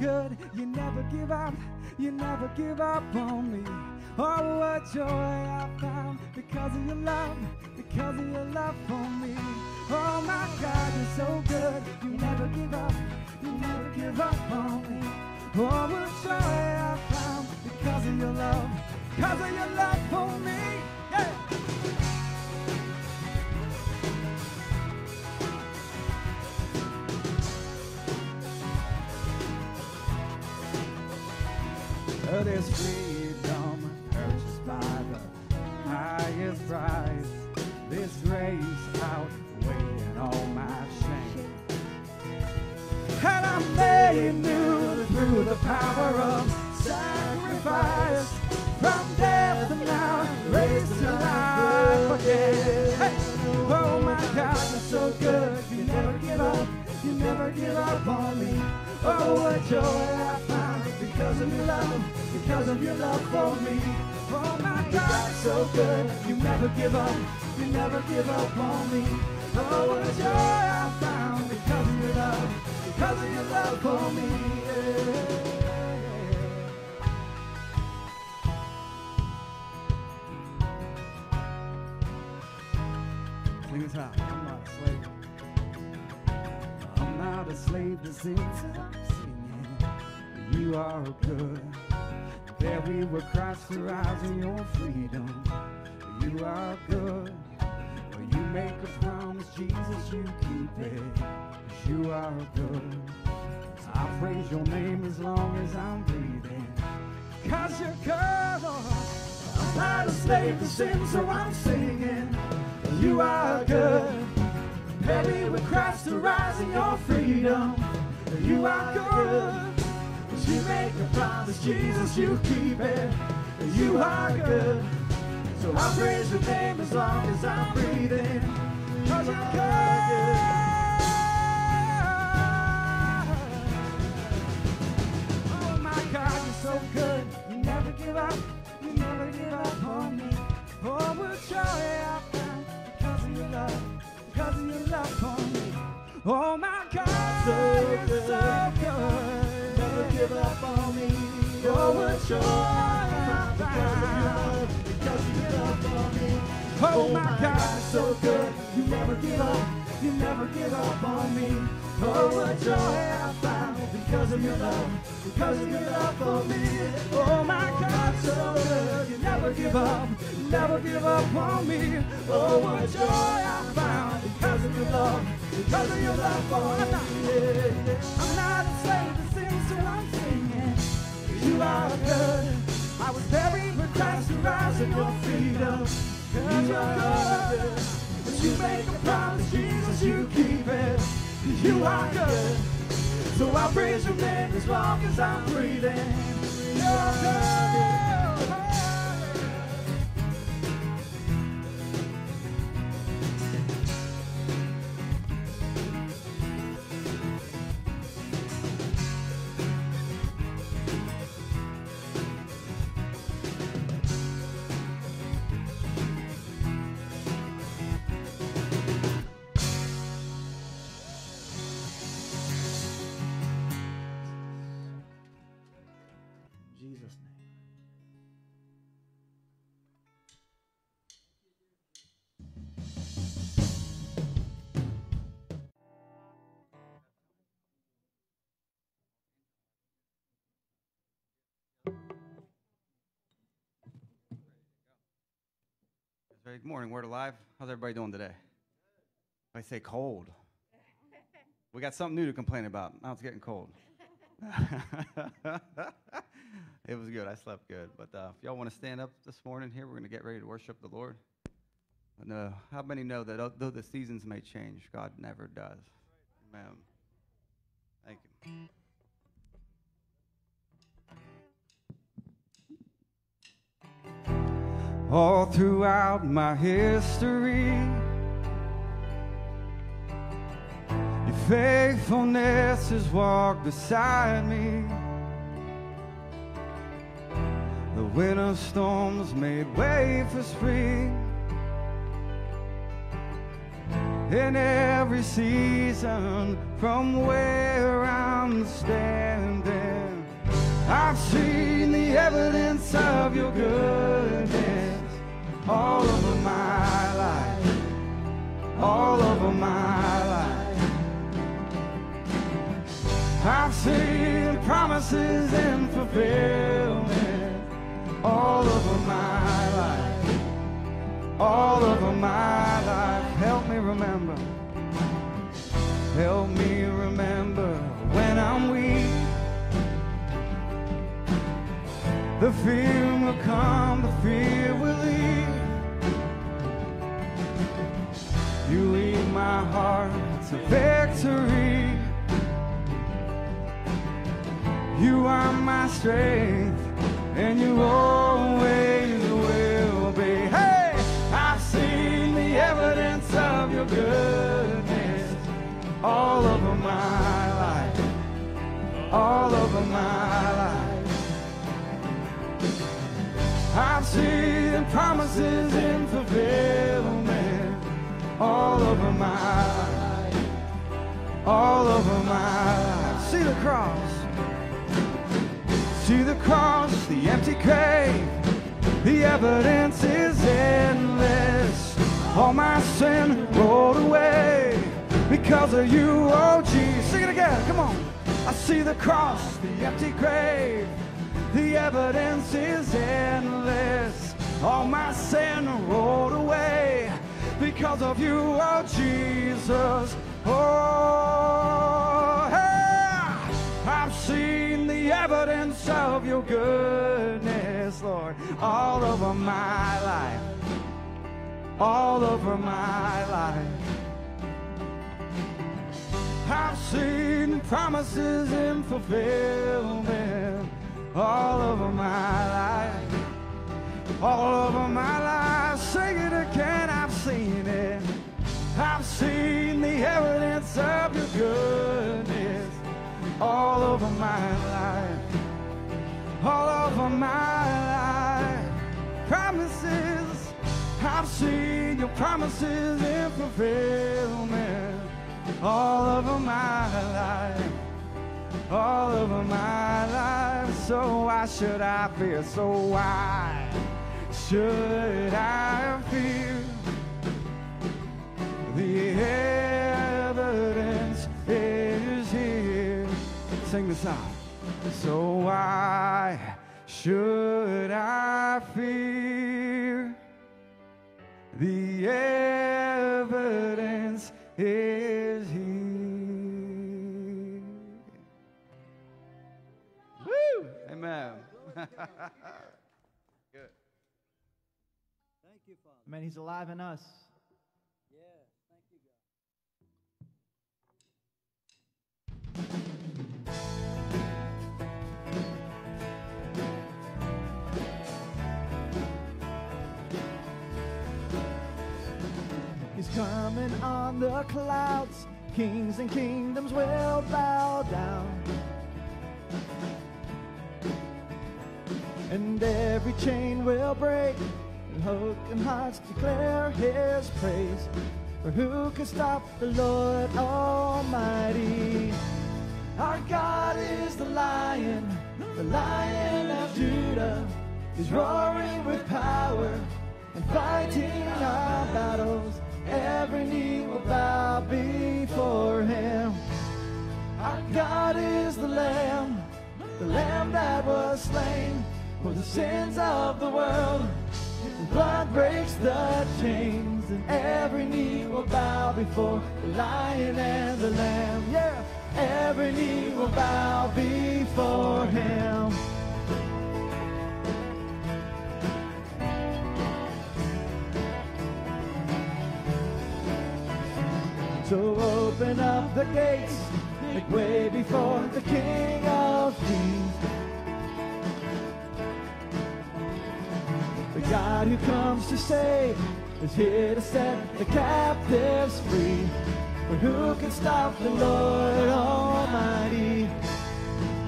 good. You never give up. You never give up on me. Oh, what joy I found because of your love, because of your love for me. Oh my God, you're so good. You never give up. You never give up on me. Oh, what joy I found because of your love, because of your love for me. There's freedom purchased by the highest price. This grace outweighing all my shame. And I'm made new through the power of sacrifice. From death to now, raised to life again. Hey! Oh my God, you're so good. You never give up. You never give up on me. Oh, what joy because of your love for me. Oh my God, so good. You never give up. You never give up on me. Oh, what joy I found because of your love, because of your love for me. Sing this out. I'm not a slave. I'm not a slave to sin. You are good. With Christ for eyes in your freedom. You are good. When you make a promise, Jesus, you keep it. 'Cause you are good. I praise your name as long as I'm breathing. Cause you're good, Lord. I'm not a slave to sin, so I'm singing. You are good. Heavy with Christ to your freedom. You are good. You make a promise, Jesus, you keep it. You are good. So I praise your name as long as I'm breathing. Cause you're good. Oh my God, you're so good. You never give up. You never give up on me. Oh, what joy I found because of your love, because of your love for me. Oh my God, so you're so good. Give up on me. Oh, what joy I found because of your love for me. Oh my God, so good. You never give up. You never give up on me. Oh, what joy I found because of your love, because of your love for me. Oh my God, so good. You never give up, never give up on me. Oh, what joy I found because of your love, because of your love for me. I'm not a slave to sin, so I'm singing. You are good. I was buried with Christ rise in your freedom. Cause you're good. But you make a promise, Jesus, you keep it. You are good. So I'll praise your name as long as I'm breathing. You're good. Good morning, Word Alive. How's everybody doing today? I say cold. We got something new to complain about. Now it's getting cold. it was good. I slept good. But uh, if y'all want to stand up this morning here, we're going to get ready to worship the Lord. And uh, how many know that uh, though the seasons may change, God never does? Amen. Thank you. All throughout my history. Your faithfulness has walked beside me. The winter storms made way for spring. In every season, from where I'm standing, I've seen the evidence of your goodness all over my life, all over my life. I've seen promises and fulfillment all over my life, all over my life. Help me remember, help me remember when I'm weak. The fear will come, the fear will leave. You lead my heart to victory. You are my strength, and you always will be. Hey, I've seen the evidence of your goodness all over my life, all over my life. I've seen promises in fulfillment all over my life, all over my life. See the cross see the cross, the empty grave. The evidence is endless. All my sin rolled away because of you, oh Jesus. Sing it again, come on. I see the cross, the empty grave. The evidence is endless. All my sin rolled away because of you, oh Jesus. Oh. I've seen the evidence of your goodness, Lord, all over my life, all over my life. I've seen promises in fulfillment all over my life, all over my life. Sing it again, I've seen it. I've seen the evidence of your goodness. All over my life, all over my life. Promises, I've seen your promises in fulfillment. All over my life, all over my life. So why should I fear? So why should I fear? The evidence is here. Sing this out. So why should I fear? The evidence is Amen. Good. Man, he's alive in us. He's coming on the clouds. Kings and kingdoms will bow down. And every chain will break. And and hearts declare his praise. For who can stop the Lord Almighty? Our God is the lion, the lion of Judah. He's roaring with power and fighting our battles. Every knee will bow before him. Our God is the Lamb, the Lamb that was slain for the sins of the world. His blood breaks the chains, and every knee will bow before the Lion and the Lamb. Yeah, every knee will bow before him. So open up the gates, make way before the King of Kings. The God who comes to save is here to set the captives free. But who can stop the Lord Almighty?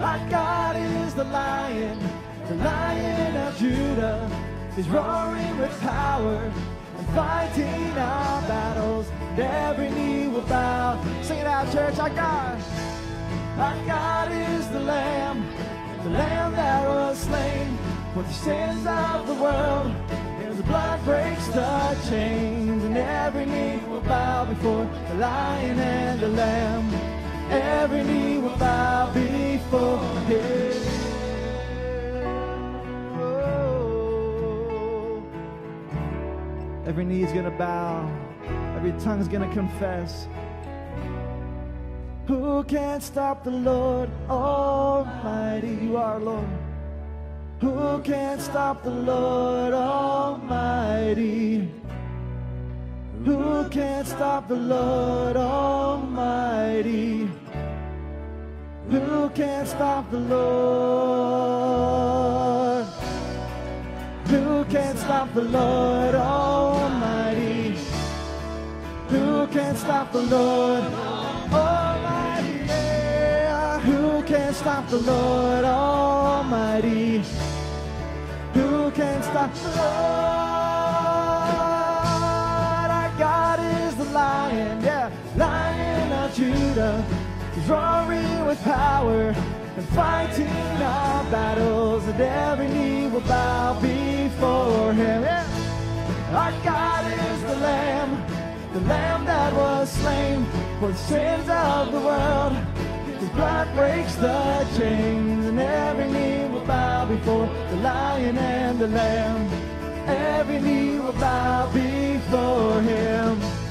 Our God is the lion, the Lion of Judah is roaring with power fighting our battles. Every knee will bow. Sing it out, church. Our God, our God is the Lamb, the Lamb that was slain for the sins of the world. And the blood breaks the chains, and every knee will bow before the Lion and the Lamb. Every knee will bow before Him. Every knee is gonna bow, every tongue is gonna confess. Who can stop the Lord Almighty? You are Lord. Who can stop the Lord Almighty? Who can stop the Lord Almighty? Who can stop the Lord? Who can stop the Lord Almighty? Who can stop the Lord Almighty? Yeah. Who can stop the Lord Almighty? Who can stop the Lord? Our God is the lion, yeah, lion of Judah. He's roaring with power and fighting our battles, and every knee will bow before him. Yeah. Our God is the Lamb, the Lamb that was slain for the sins of the world. His blood breaks the chains, and every knee will bow before the Lion and the Lamb. Every knee will bow before Him.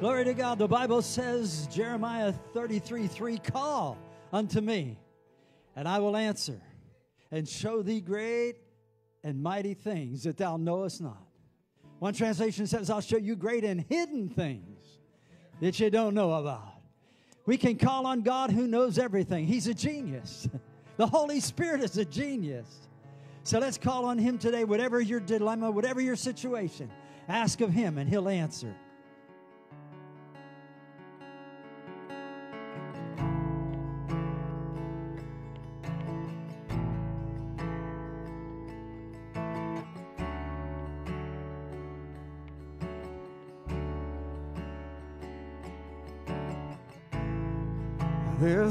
Glory to God. The Bible says, Jeremiah 33 3, call unto me, and I will answer, and show thee great and mighty things that thou knowest not. One translation says, I'll show you great and hidden things that you don't know about. We can call on God who knows everything. He's a genius. The Holy Spirit is a genius. So let's call on Him today, whatever your dilemma, whatever your situation. Ask of Him, and He'll answer.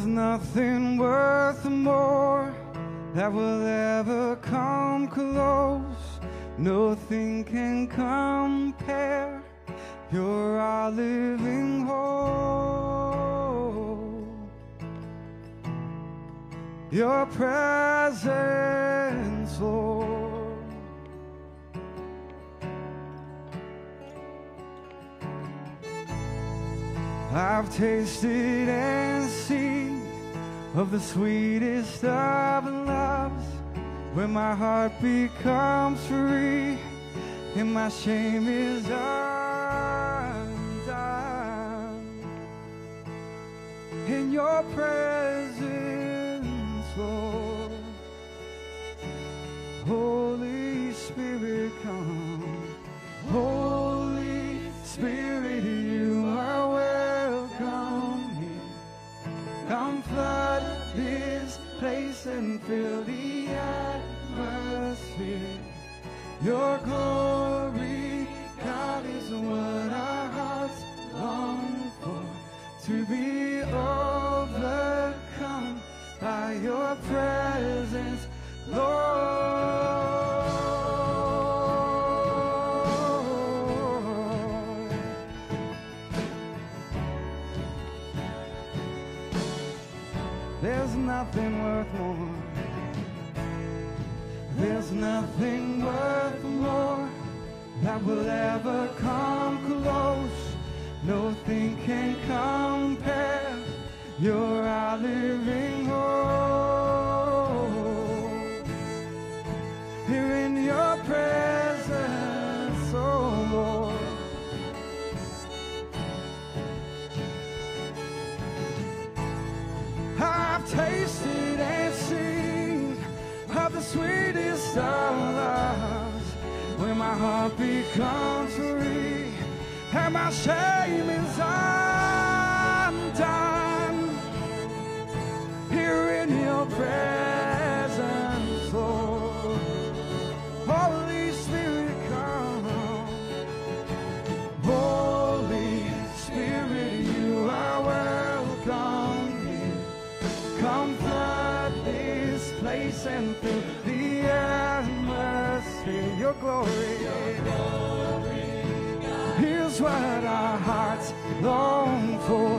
Nothing worth more that will ever come close. Nothing can compare. You're our living hope. Your presence, Lord. I've tasted and seen of the sweetest of loves, where my heart becomes free and my shame is undone. In your presence, Lord, Holy and fill the atmosphere. Your glory, God, is what our hearts long for. To be overcome by your presence, Lord. There's nothing worth more that will ever come close. Nothing can compare. You're our living hope. Here in your presence, the sweetest of loves, where my heart becomes free, and my shame is undone. Here in your presence, Lord. Holy Spirit, come. Holy Spirit, you are welcome here. Come flood this place and fill. Your glory. Here's what our hearts long for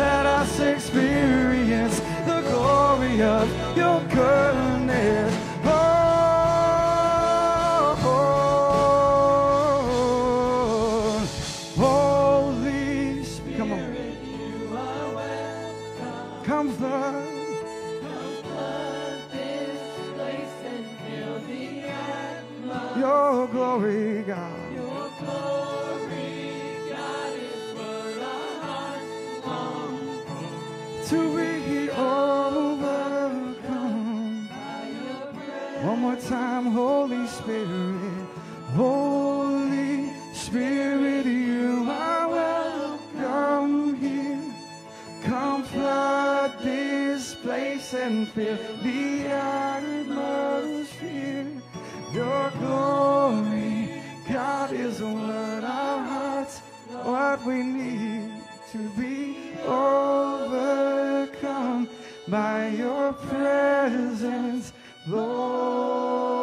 Let us experience the glory of your goodness. One more time, Holy Spirit. Holy Spirit, you are welcome here. Come flood this place and fill the atmosphere. Your glory, God, is what our hearts, what we need to be overcome by your presence, Lord.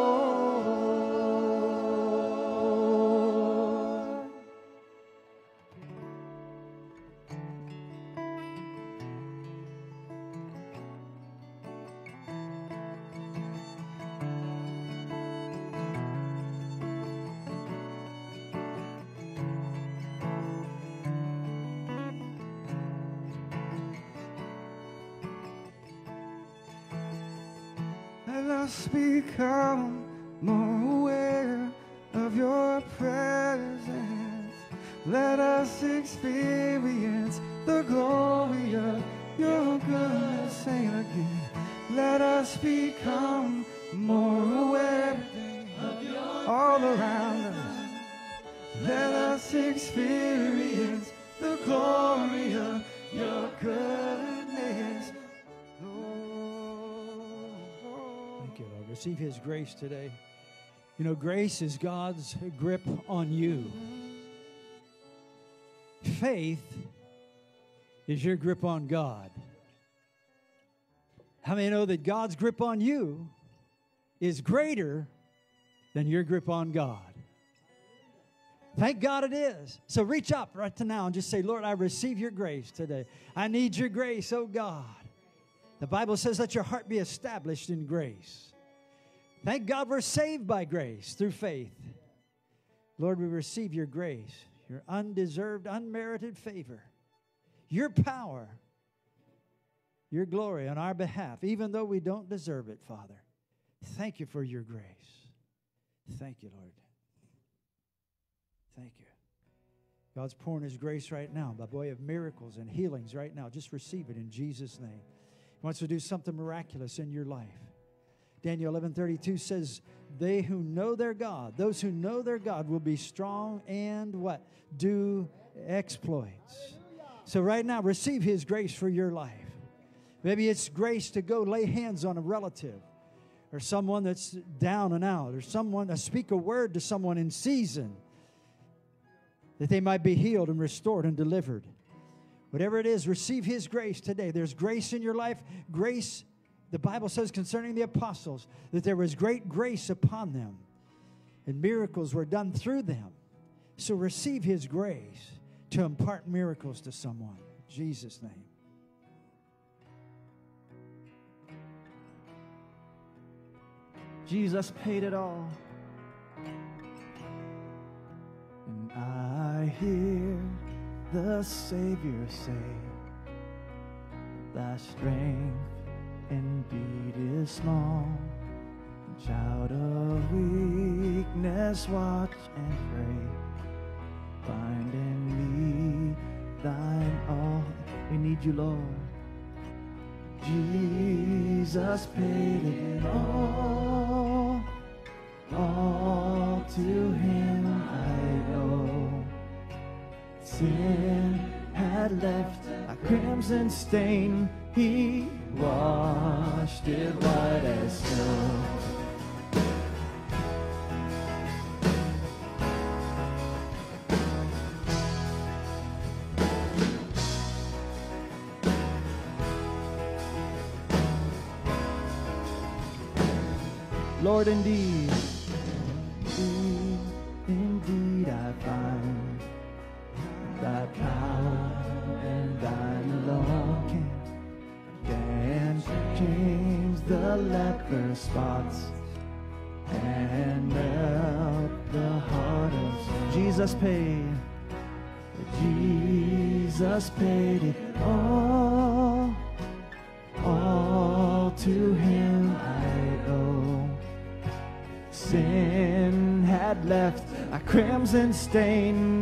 Receive His grace today. You know, grace is God's grip on you. Faith is your grip on God. How many know that God's grip on you is greater than your grip on God? Thank God it is. So reach up right to now and just say, Lord, I receive your grace today. I need your grace, oh God. The Bible says, let your heart be established in grace. Thank God we're saved by grace through faith. Lord, we receive your grace, your undeserved, unmerited favor, your power, your glory on our behalf, even though we don't deserve it, Father. Thank you for your grace. Thank you, Lord. Thank you. God's pouring His grace right now by way of miracles and healings right now. Just receive it in Jesus' name. He wants to do something miraculous in your life. Daniel 11:32 says, "They who know their God, those who know their God will be strong and what? Do exploits." So right now receive his grace for your life. Maybe it's grace to go lay hands on a relative or someone that's down and out, or someone, I speak a word to someone in season that they might be healed and restored and delivered. Whatever it is, receive His grace today. There's grace in your life. Grace, the Bible says concerning the apostles, that there was great grace upon them, and miracles were done through them. So receive His grace to impart miracles to someone. In Jesus' name. Jesus paid it all. And I hear the Savior say, Thy strength indeed is small. Child of weakness, watch and pray. Find in me thine all. We need you, Lord. Jesus paid it all. All to him I owe. Sin had left a crimson stain. He washed it white as snow. Spots and melt the heart of Jesus paid. Jesus paid it all. All to him I owe. Sin had left a crimson stain.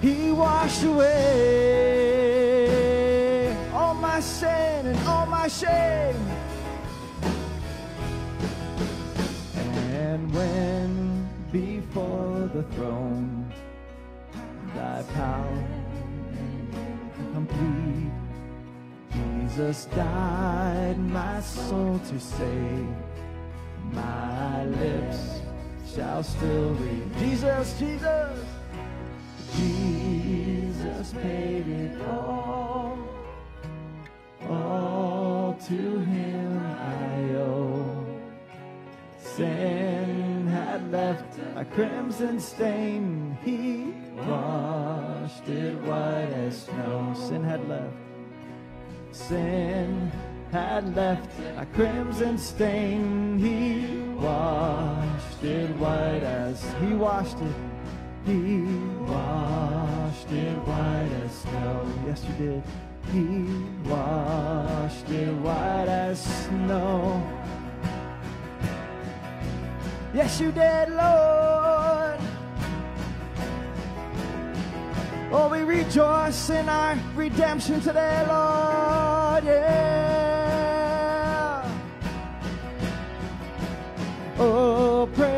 He washed away all my sin and all my shame. And when before the throne thy power complete, Jesus died my soul to save. My lips shall still read, Jesus, Jesus. Paid it all. All to him I owe. Sin had left a crimson stain. He washed it white as snow. Sin had left. Sin had left a crimson stain. He washed it white as he washed it. He washed it white as snow. Yes, you did. He washed it white as snow. Yes, you did, Lord. Oh, we rejoice in our redemption today, Lord. Yeah. Oh, praise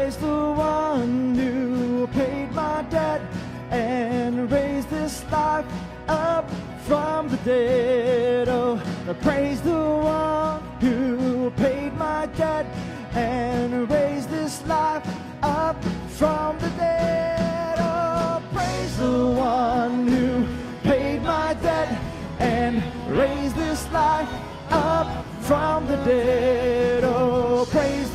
and raised this life up from the dead. Oh, praise the one who paid my debt and raised this life up from the dead. Oh, praise the one who paid my debt and raised this life up from the dead. Oh, praise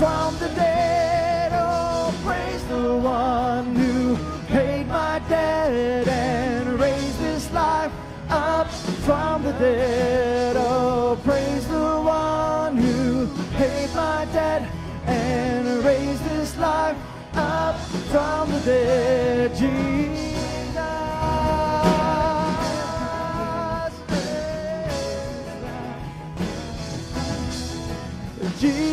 from the dead. Oh, praise the one who paid my debt and raised this life up from the dead. Oh, praise the one who paid my debt and raised this life up from the dead. Jesus. Jesus.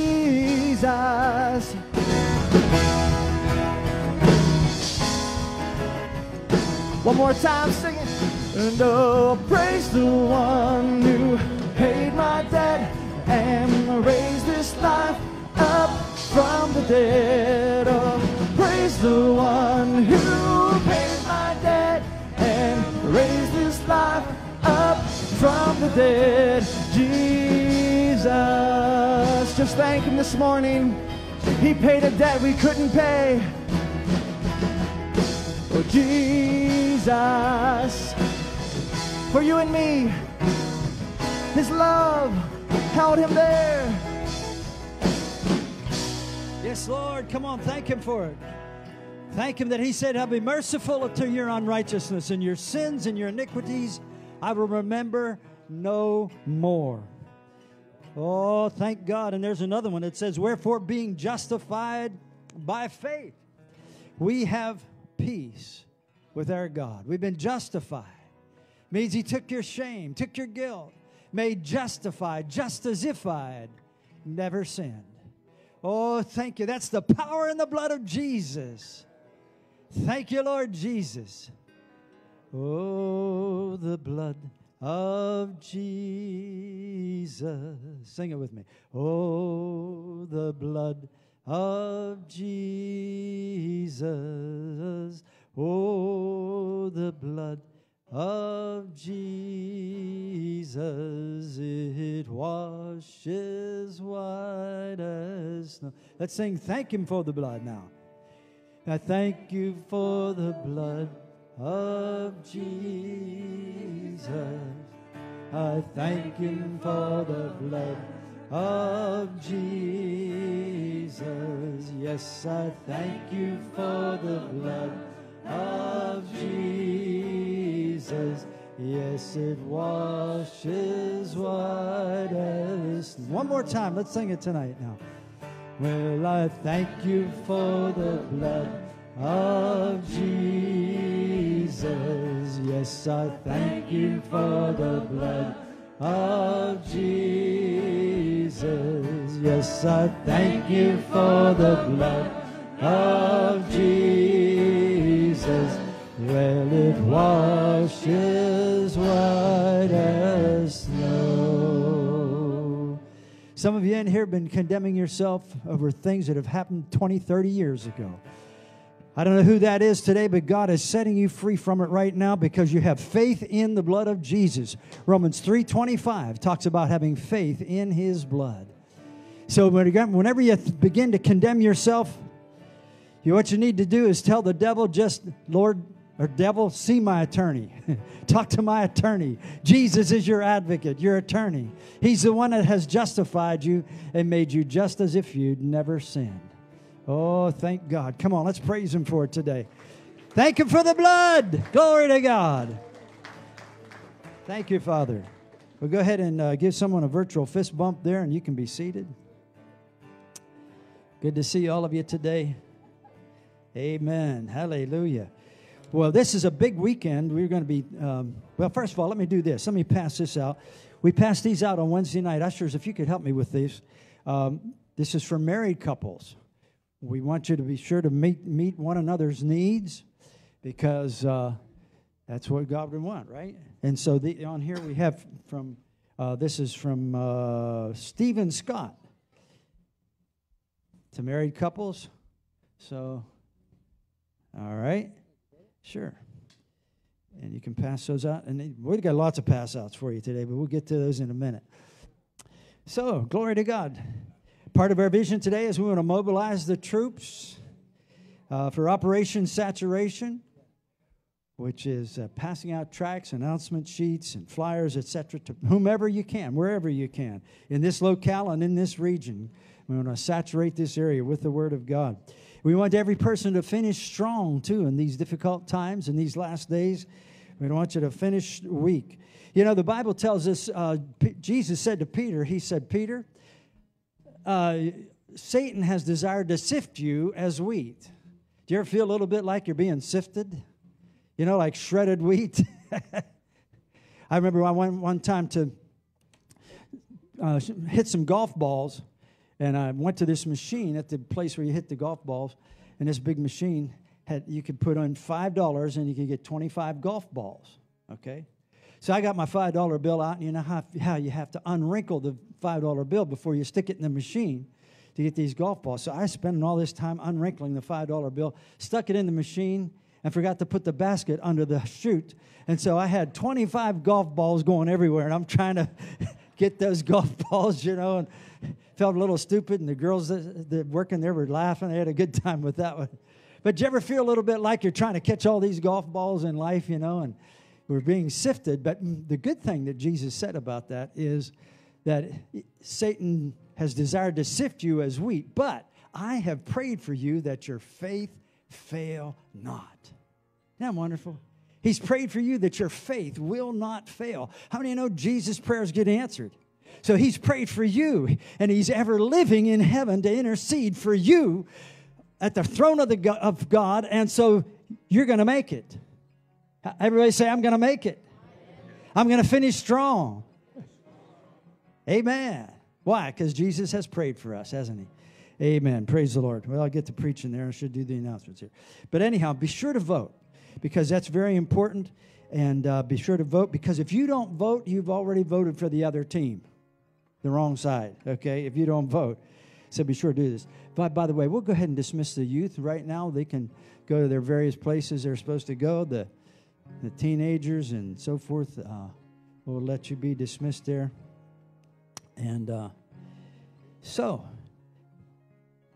One more time, sing it. And oh, praise the one who paid my debt and raised this life up from the dead. Oh, praise the one who paid my debt and raised this life up from the dead. Jesus, just thank him this morning. He paid a debt we couldn't pay. Oh, Jesus, for you and me, his love held him there. Yes, Lord. Come on, thank Him for it. Thank Him that He said, I'll be merciful to your unrighteousness and your sins and your iniquities. I will remember no more. Oh, thank God. And there's another one that says, Wherefore, being justified by faith, we have peace with our God. We've been justified. Means He took your shame, took your guilt, made justified, just as if I'd never sinned. Oh, thank you. That's the power in the blood of Jesus. Thank you, Lord Jesus. Oh, the blood of Jesus. Sing it with me. Oh, the blood of Jesus. Oh, the blood of Jesus. It washes white as snow. Let's sing, Thank Him for the blood now. I thank you for the blood of Jesus. I thank him for the blood of Jesus. Yes, I thank you for the blood of Jesus. Yes, it washes white as. One more time. Let's sing it tonight now. Well, I thank you for the blood of Jesus. Yes, I thank you for the blood of Jesus. Yes, I thank you for the blood of Jesus. Well, it washes white as snow. Some of you in here have been condemning yourself over things that have happened 20, 30 years ago. I don't know who that is today, but God is setting you free from it right now because you have faith in the blood of Jesus. Romans 3:25 talks about having faith in his blood. So whenever you begin to condemn yourself, you, what you need to do is tell the devil, just, Lord, or devil, see my attorney. Talk to my attorney. Jesus is your advocate, your attorney. He's the one that has justified you and made you just as if you'd never sinned. Oh, thank God. Come on, let's praise Him for it today. Thank Him for the blood. Glory to God. Thank you, Father. We'll go ahead and uh, give someone a virtual fist bump there, and you can be seated. Good to see all of you today. Amen. Hallelujah. Well, this is a big weekend. We're going to be, um, well, first of all, let me do this. Let me pass this out. We passed these out on Wednesday night. Ushers, if you could help me with these. Um, this is for married couples. We want you to be sure to meet, meet one another's needs because uh, that's what God would want, right? And so the, on here we have from, uh, this is from uh, Stephen Scott to married couples. So, all right, sure. And you can pass those out. And we've got lots of pass outs for you today, but we'll get to those in a minute. So, glory to God. Part of our vision today is we want to mobilize the troops uh, for Operation Saturation, which is uh, passing out tracts, announcement sheets, and flyers, etc., to whomever you can, wherever you can, in this locale and in this region. We want to saturate this area with the Word of God. We want every person to finish strong, too, in these difficult times, in these last days. We don't want you to finish weak. You know, the Bible tells us, uh, P- Jesus said to Peter, He said, Peter, uh, Satan has desired to sift you as wheat. Do you ever feel a little bit like you're being sifted? You know, like shredded wheat? I remember I went one time to uh, hit some golf balls, and I went to this machine at the place where you hit the golf balls, and this big machine had you could put on five dollars and you could get 25 golf balls. Okay, so I got my five dollar bill out, and you know how, how you have to unwrinkle the five dollar bill before you stick it in the machine to get these golf balls. So I spent all this time unwrinkling the $5 bill, stuck it in the machine, and forgot to put the basket under the chute. And so I had 25 golf balls going everywhere, and I'm trying to get those golf balls, you know, and felt a little stupid. And the girls that, that working there were laughing. They had a good time with that one. But do you ever feel a little bit like you're trying to catch all these golf balls in life, you know, and we're being sifted? But the good thing that Jesus said about that is that Satan has desired to sift you as wheat, but I have prayed for you that your faith fail not. Isn't that wonderful? He's prayed for you that your faith will not fail. How many of you know Jesus' prayers get answered? So he's prayed for you, and he's ever living in heaven to intercede for you at the throne of, the, of God, and so you're going to make it. Everybody say, I'm going to make it. I'm going to finish strong. Amen. Why? Because Jesus has prayed for us, hasn't he? Amen. Praise the Lord. Well, I'll get to preaching there. I should do the announcements here. But anyhow, be sure to vote because that's very important. And uh, be sure to vote because if you don't vote, you've already voted for the other team, the wrong side, okay? If you don't vote. So be sure to do this. But by the way, we'll go ahead and dismiss the youth right now. They can go to their various places they're supposed to go, the, the teenagers and so forth. Uh, we'll let you be dismissed there. And uh, so,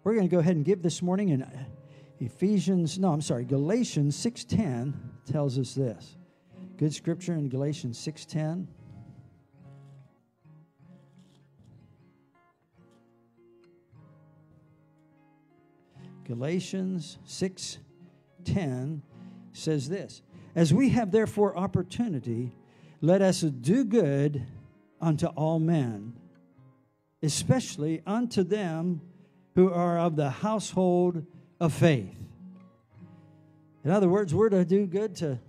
we're going to go ahead and give this morning in Ephesians, no, I'm sorry, Galatians 6.10 tells us this. Good scripture in Galatians 6.10. Galatians 6:10 says this, as we have therefore opportunity, let us do good unto all men, especially unto them who are of the household of faith. In other words, we're to do good to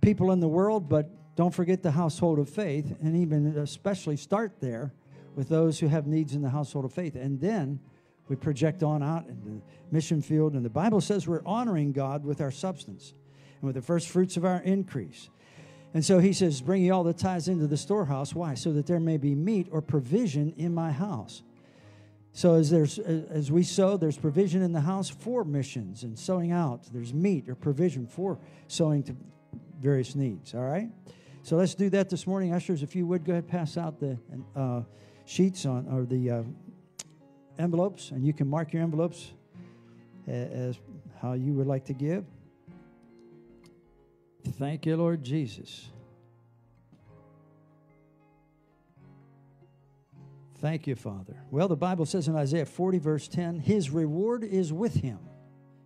people in the world, but don't forget the household of faith, and even especially start there with those who have needs in the household of faith. And then we project on out in the mission field, and the Bible says we're honoring God with our substance and with the first fruits of our increase. And so he says, Bring ye all the tithes into the storehouse. Why? So that there may be meat or provision in my house. So as there's as we sow, there's provision in the house for missions and sowing out. There's meat or provision for sowing to various needs. All right. So let's do that this morning, ushers. If you would go ahead, pass out the uh, sheets on or the uh, envelopes, and you can mark your envelopes as how you would like to give. Thank you, Lord Jesus. Thank you, Father. Well, the Bible says in Isaiah 40, verse 10, His reward is with him.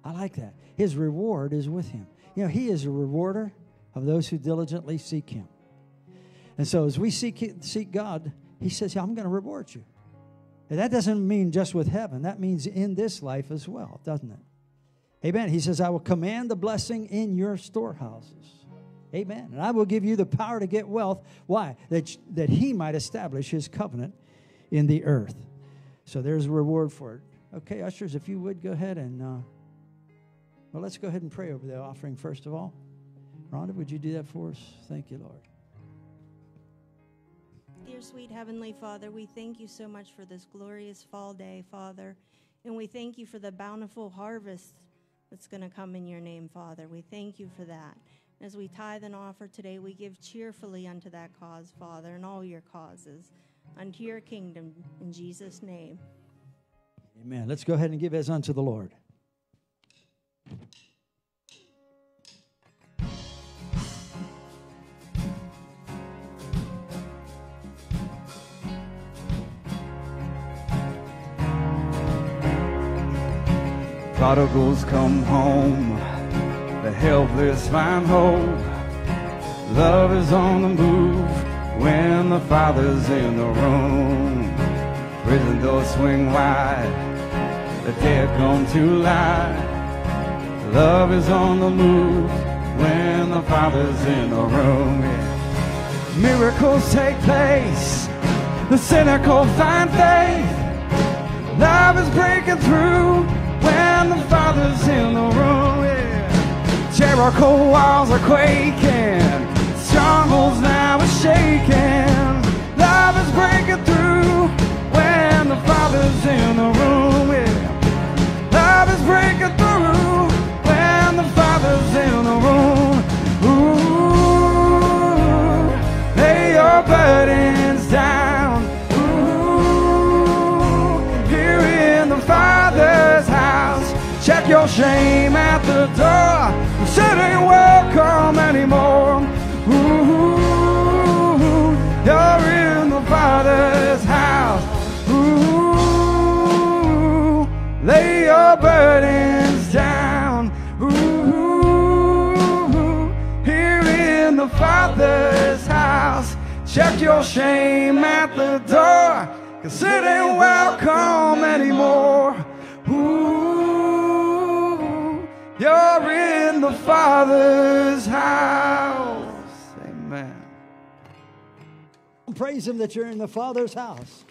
I like that. His reward is with him. You know, He is a rewarder of those who diligently seek Him. And so, as we seek, seek God, He says, yeah, I'm going to reward you. And that doesn't mean just with heaven, that means in this life as well, doesn't it? Amen. He says, I will command the blessing in your storehouses. Amen. And I will give you the power to get wealth. Why? That, that he might establish his covenant in the earth. So there's a reward for it. Okay, ushers, if you would go ahead and, uh, well, let's go ahead and pray over the offering first of all. Rhonda, would you do that for us? Thank you, Lord. Dear sweet Heavenly Father, we thank you so much for this glorious fall day, Father. And we thank you for the bountiful harvest that's going to come in your name, Father. We thank you for that. As we tithe and offer today, we give cheerfully unto that cause, Father, and all your causes, unto your kingdom, in Jesus' name. Amen. Let's go ahead and give as unto the Lord. Prodigals come home, the helpless find hope. Love is on the move when the Father's in the room. Prison doors swing wide, the dead come to life. Love is on the move when the Father's in the room. Yeah. Miracles take place, the cynical find faith. Love is breaking through when the Father's in the room. Hierarchical walls are quaking. Strongholds now are shaking. Love is breaking through when the Father's in the room. Yeah. Love is breaking through when the Father's in the room. Ooh, lay your burdens down. Ooh, here in the Father's house. Check your shame out anymore. Ooh, you're in the Father's house. Ooh, lay your burdens down. Ooh, here in the Father's house. Check your shame at the door, cause it ain't welcome anymore. You're in the Father's house. Amen. Praise Him that you're in the Father's house.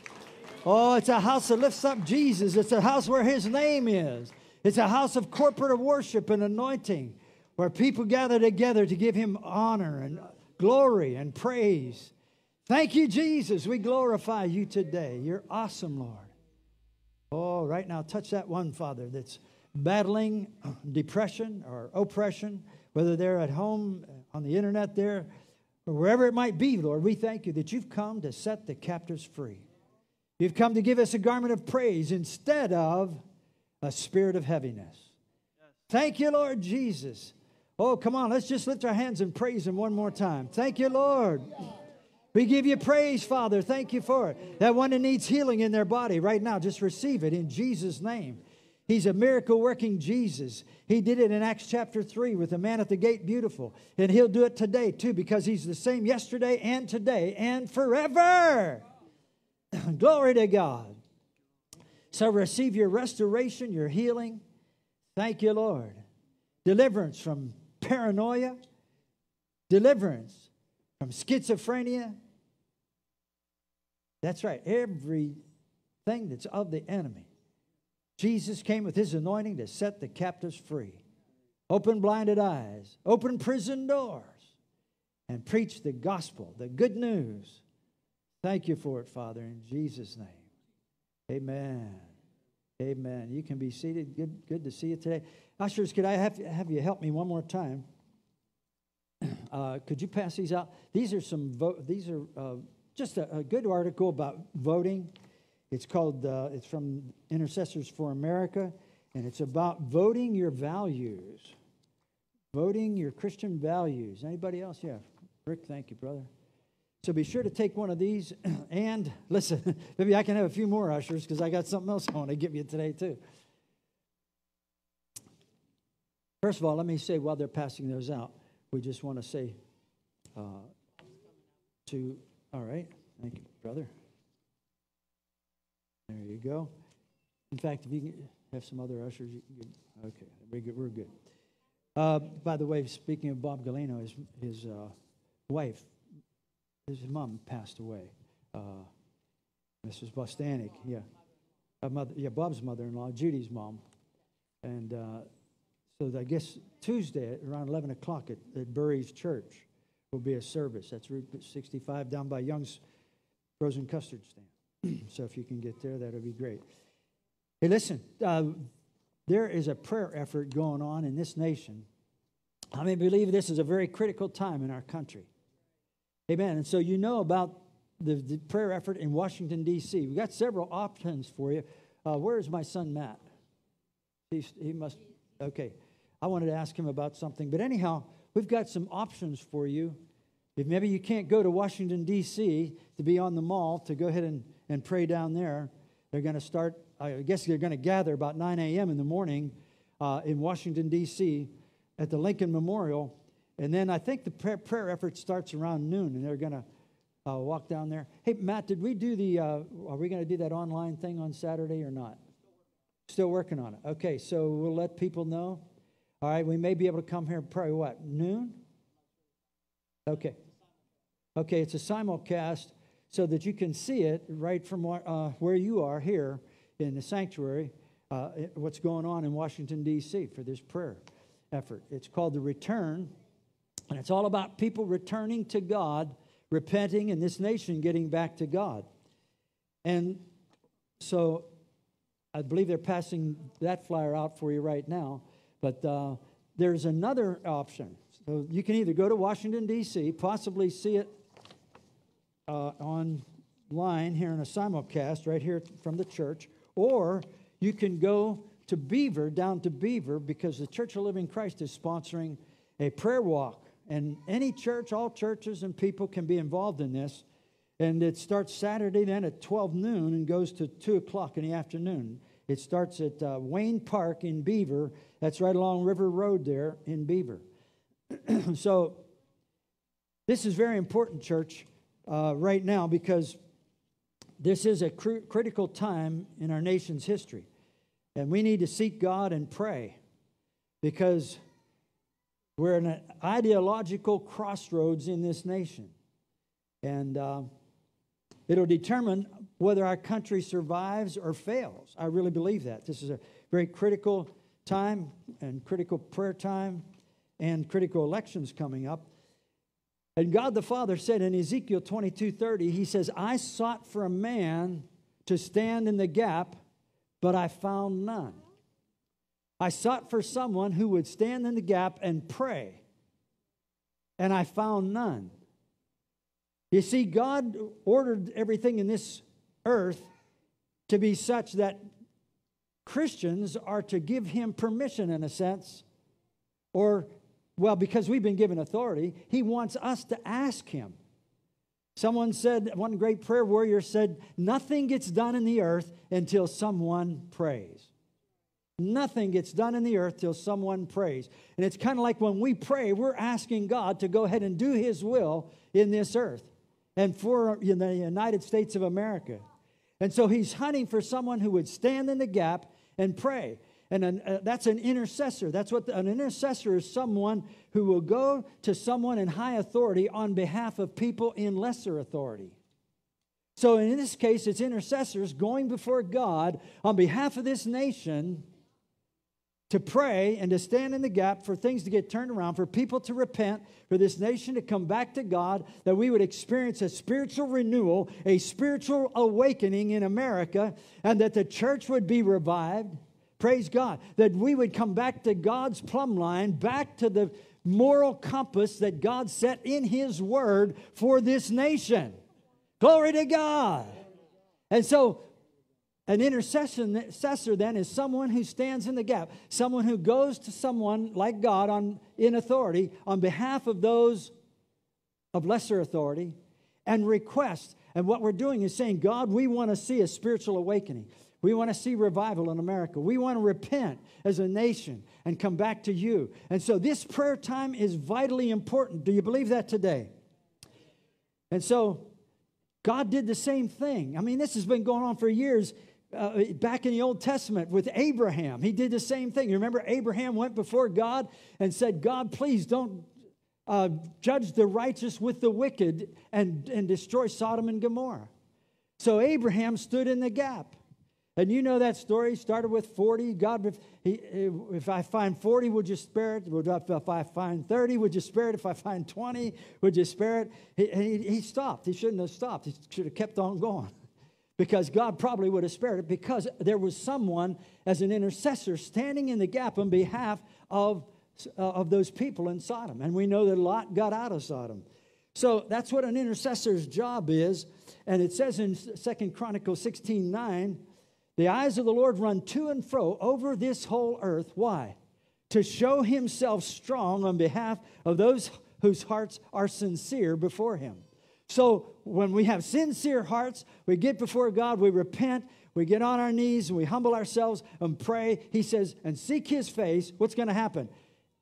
Oh, it's a house that lifts up Jesus. It's a house where His name is. It's a house of corporate worship and anointing where people gather together to give Him honor and glory and praise. Thank you, Jesus. We glorify you today. You're awesome, Lord. Oh, right now, touch that one, Father, that's battling depression or oppression, whether they're at home, on the internet there, or wherever it might be, Lord. We thank you that you've come to set the captives free. You've come to give us a garment of praise instead of a spirit of heaviness. Thank you, Lord Jesus. Oh, come on, let's just lift our hands and praise Him one more time. Thank you, Lord. We give you praise, Father. Thank you for it. That one that needs healing in their body right now, just receive it in Jesus' name. He's a miracle working Jesus. He did it in Acts chapter 3 with the man at the gate, beautiful. And he'll do it today too because he's the same yesterday and today and forever. Glory to God. So receive your restoration, your healing. Thank you, Lord. Deliverance from paranoia, deliverance from schizophrenia. That's right, everything that's of the enemy. Jesus came with his anointing to set the captives free, open blinded eyes, open prison doors, and preach the gospel, the good news. Thank you for it, Father, in Jesus' name. Amen. Amen. You can be seated. Good, good to see you today. Ushers, could I have, have you help me one more time? Uh, could you pass these out? These are some vote. These are uh, just a, a, good article about voting. It's called. Uh, it's from Intercessors for America, and it's about voting your values, voting your Christian values. Anybody else? Yeah, Rick. Thank you, brother. So be sure to take one of these. And listen, maybe I can have a few more ushers because I got something else I want to give you today, too. First of all, let me say while they're passing those out, we just want to say uh, to, all right, thank you, brother. There you go. In fact, if you have some other ushers, you can, okay, we're good. We're good. Uh, by the way, speaking of Bob Galeno, his, his uh, wife, his mom passed away. Uh, Mrs. Bostanik, yeah. Mother, yeah, Bob's mother-in-law, Judy's mom. And uh, so I guess Tuesday around 11 o'clock at, at Burry's Church will be a service. That's Route 65 down by Young's Frozen Custard Stand. so if you can get there, that would be great. Hey, listen, uh, there is a prayer effort going on in this nation. I mean, believe this is a very critical time in our country. Amen. And so you know about the, the prayer effort in Washington, D.C. We've got several options for you. Uh, where is my son, Matt? He's, he must, okay. I wanted to ask him about something. But anyhow, we've got some options for you. If maybe you can't go to Washington, D.C. to be on the mall, to go ahead and, and pray down there, they're going to start, I guess they're going to gather about 9 a.m. in the morning uh, in Washington, D.C. at the Lincoln Memorial. And then I think the prayer, prayer effort starts around noon, and they're going to uh, walk down there. Hey, Matt, did we do the, uh, are we going to do that online thing on Saturday or not? Still working on it. Okay, so we'll let people know. All right, we may be able to come here probably what, noon? Okay. Okay, it's a simulcast so that you can see it right from uh, where you are here in the sanctuary, uh, what's going on in Washington, D.C. for this prayer effort. It's called The Return, and it's all about people returning to God, repenting, and this nation getting back to God. And so I believe they're passing that flyer out for you right now. But uh, there's another option. So you can either go to Washington, D.C., possibly see it uh, online here in a simulcast right here from the church, or you can go to Beaver, down to Beaver, because the Church of Living Christ is sponsoring a prayer walk And any church, all churches and people can be involved in this. And it starts Saturday then at 12 noon and goes to 2 o'clock in the afternoon. It starts at uh, Wayne Park in Beaver. That's right along River Road there in Beaver. so this is very important, church, uh, right now because this is a cr- critical time in our nation's history. And we need to seek God and pray because we're in an ideological crossroads in this nation. And uh, it'll determine whether our country survives or fails. I really believe that. This is a very critical time and critical prayer time and critical elections coming up. And God the Father said in Ezekiel 22 30, He says, I sought for a man to stand in the gap, but I found none. I sought for someone who would stand in the gap and pray, and I found none. You see, God ordered everything in this earth to be such that Christians are to give Him permission, in a sense, or well, because we've been given authority, he wants us to ask him. Someone said, one great prayer warrior said, Nothing gets done in the earth until someone prays. Nothing gets done in the earth till someone prays. And it's kind of like when we pray, we're asking God to go ahead and do his will in this earth and for in the United States of America. And so he's hunting for someone who would stand in the gap and pray. And an, uh, that's an intercessor. That's what the, an intercessor is someone who will go to someone in high authority on behalf of people in lesser authority. So in this case, it's intercessors going before God on behalf of this nation to pray and to stand in the gap for things to get turned around, for people to repent, for this nation to come back to God, that we would experience a spiritual renewal, a spiritual awakening in America, and that the church would be revived Praise God. That we would come back to God's plumb line, back to the moral compass that God set in His Word for this nation. Glory to God. And so, an intercessor then is someone who stands in the gap, someone who goes to someone like God on, in authority on behalf of those of lesser authority and request. And what we're doing is saying, God, we want to see a spiritual awakening. We want to see revival in America. We want to repent as a nation and come back to you. And so this prayer time is vitally important. Do you believe that today? And so God did the same thing. I mean, this has been going on for years. Uh, back in the Old Testament with Abraham, he did the same thing. You remember, Abraham went before God and said, God, please don't uh, judge the righteous with the wicked and, and destroy Sodom and Gomorrah. So Abraham stood in the gap. And you know that story started with 40. God, if, he, if I find 40, would you spare it? If I find 30, would you spare it? If I find 20, would you spare it? He, he, he stopped. He shouldn't have stopped. He should have kept on going because God probably would have spared it because there was someone as an intercessor standing in the gap on behalf of, uh, of those people in Sodom. And we know that Lot got out of Sodom. So that's what an intercessor's job is. And it says in Second Chronicles 16 9, the eyes of the Lord run to and fro over this whole earth. Why? To show himself strong on behalf of those whose hearts are sincere before him. So when we have sincere hearts, we get before God, we repent, we get on our knees, and we humble ourselves and pray. He says, and seek his face. What's going to happen?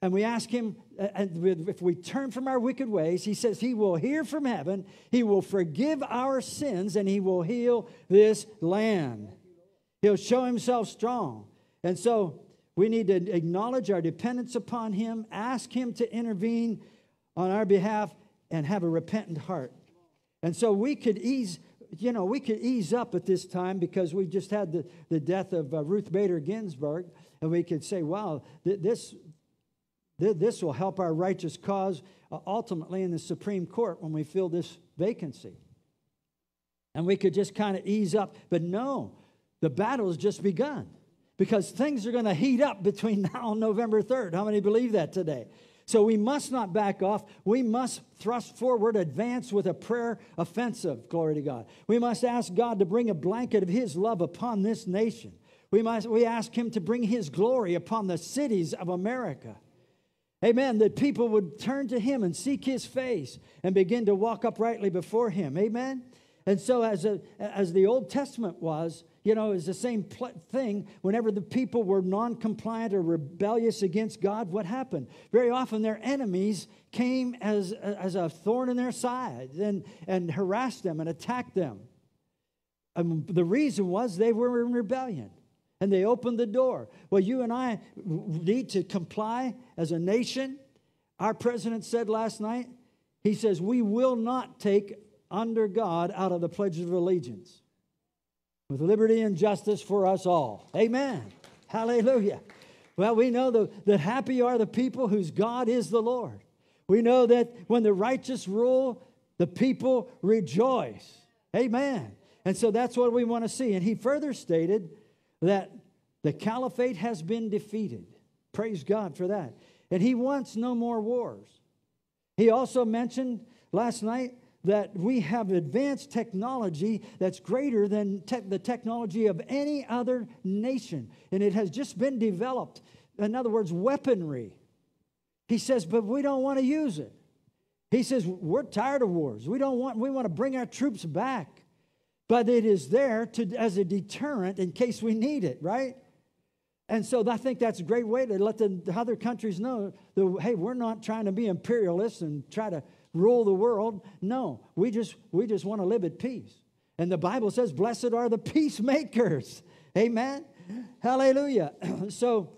And we ask him, uh, and if we turn from our wicked ways, he says he will hear from heaven, he will forgive our sins, and he will heal this land. He'll show himself strong. And so we need to acknowledge our dependence upon him, ask him to intervene on our behalf, and have a repentant heart. And so we could ease, you know, we could ease up at this time because we just had the, the death of uh, Ruth Bader Ginsburg, and we could say, wow, th- this, th- this will help our righteous cause uh, ultimately in the Supreme Court when we fill this vacancy. And we could just kind of ease up. But no, the battle has just begun because things are going to heat up between now and November 3rd. How many believe that today? So we must not back off. We must thrust forward, advance with a prayer offensive. Glory to God. We must ask God to bring a blanket of His love upon this nation. We must we ask Him to bring His glory upon the cities of America. Amen. That people would turn to him and seek his face and begin to walk uprightly before him. Amen. And so, as, a, as the Old Testament was, you know, is the same pl- thing. Whenever the people were non compliant or rebellious against God, what happened? Very often their enemies came as, as a thorn in their side and, and harassed them and attacked them. And the reason was they were in rebellion and they opened the door. Well, you and I need to comply as a nation. Our president said last night, he says, We will not take under God out of the Pledge of Allegiance with liberty and justice for us all. Amen. Hallelujah. Well, we know the, that happy are the people whose God is the Lord. We know that when the righteous rule, the people rejoice. Amen. And so that's what we want to see. And he further stated that the caliphate has been defeated. Praise God for that. And he wants no more wars. He also mentioned last night that we have advanced technology that's greater than te- the technology of any other nation. And it has just been developed. In other words, weaponry. He says, but we don't want to use it. He says, we're tired of wars. We don't want, we want to bring our troops back. But it is there to, as a deterrent in case we need it, right? And so I think that's a great way to let the other countries know that, hey, we're not trying to be imperialists and try to rule the world. No, we just we just want to live at peace. And the Bible says, "Blessed are the peacemakers." Amen. Hallelujah. so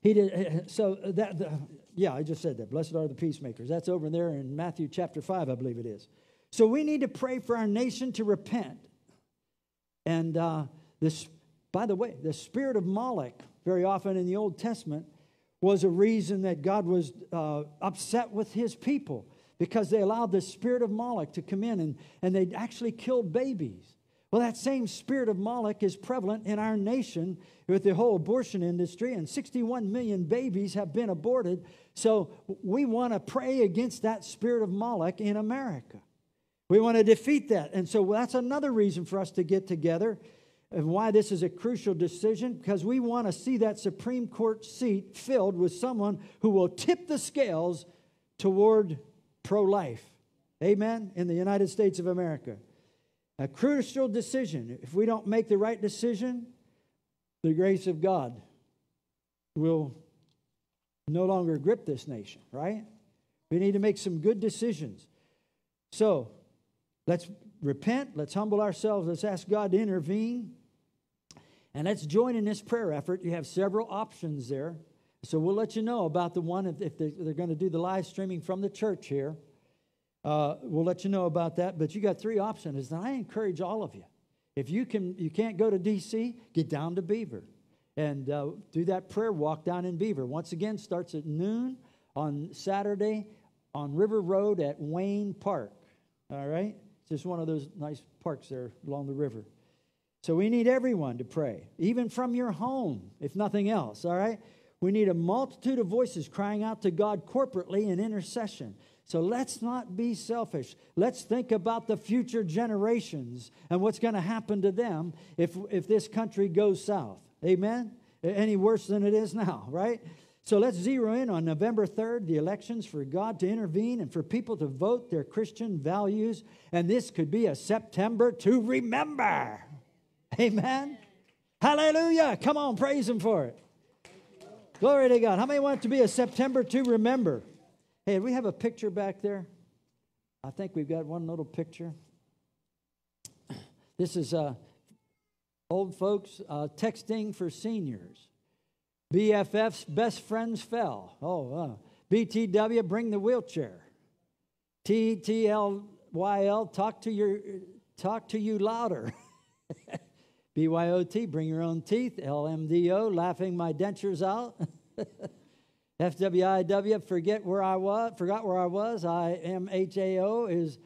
he did. So that the, yeah, I just said that. Blessed are the peacemakers. That's over there in Matthew chapter five, I believe it is. So we need to pray for our nation to repent. And uh, this, by the way, the spirit of Moloch, very often in the Old Testament, was a reason that God was uh, upset with his people because they allowed the spirit of Moloch to come in and, and they actually killed babies. Well, that same spirit of Moloch is prevalent in our nation with the whole abortion industry, and 61 million babies have been aborted. So we want to pray against that spirit of Moloch in America. We want to defeat that. And so that's another reason for us to get together and why this is a crucial decision because we want to see that Supreme Court seat filled with someone who will tip the scales toward pro life. Amen? In the United States of America. A crucial decision. If we don't make the right decision, the grace of God will no longer grip this nation, right? We need to make some good decisions. So let's repent, let's humble ourselves, let's ask God to intervene, and let's join in this prayer effort. You have several options there. So we'll let you know about the one if, if they're, going to do the live streaming from the church here. Uh, we'll let you know about that. But you got three options, and I encourage all of you. If you can, you can't go to D.C., get down to Beaver and uh, do that prayer walk down in Beaver. Once again, starts at noon on Saturday on River Road at Wayne Park. All right, it's just one of those nice parks there along the river. So we need everyone to pray, even from your home, if nothing else. All right. We need a multitude of voices crying out to God corporately in intercession. So let's not be selfish. Let's think about the future generations and what's going to happen to them if, if this country goes south. Amen? Any worse than it is now, right? So let's zero in on November 3rd, the elections, for God to intervene and for people to vote their Christian values. And this could be a September to remember. Amen? Hallelujah. Come on, praise Him for it. Glory to God. How many want to be a September to remember? Hey, we have a picture back there? I think we've got one little picture. This is uh, old folks uh, texting for seniors. BFF's best friends fell. Oh, uh, BTW, bring the wheelchair. TTLYL, talk to your talk to you louder. BYOT, bring your own teeth. LMDO, laughing my dentures out. FWIW, forget where I was, forgot where I was. I am HAO is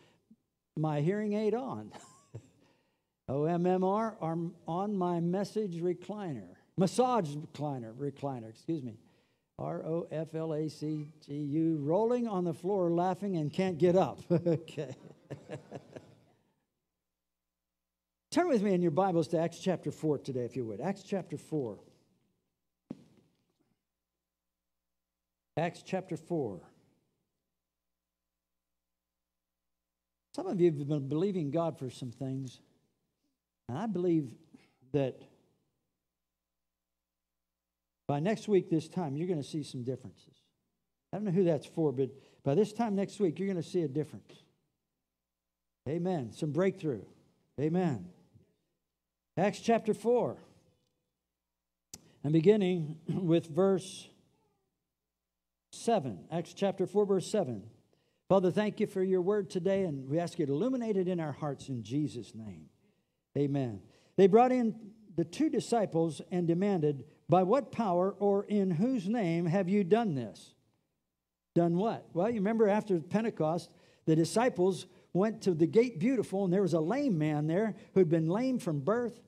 my hearing aid on. OMMR, I'm on my message recliner, massage recliner, recliner, excuse me. R O F L A C G U, rolling on the floor laughing and can't get up. okay. Turn with me in your Bibles to Acts chapter 4 today, if you would. Acts chapter 4. Acts chapter 4. Some of you have been believing God for some things. And I believe that by next week, this time, you're going to see some differences. I don't know who that's for, but by this time next week, you're going to see a difference. Amen. Some breakthrough. Amen. Acts chapter 4. And beginning with verse 7. Acts chapter 4, verse 7. Father, thank you for your word today, and we ask you to illuminate it in our hearts in Jesus' name. Amen. They brought in the two disciples and demanded, By what power or in whose name have you done this? Done what? Well, you remember after Pentecost, the disciples went to the gate beautiful, and there was a lame man there who'd been lame from birth.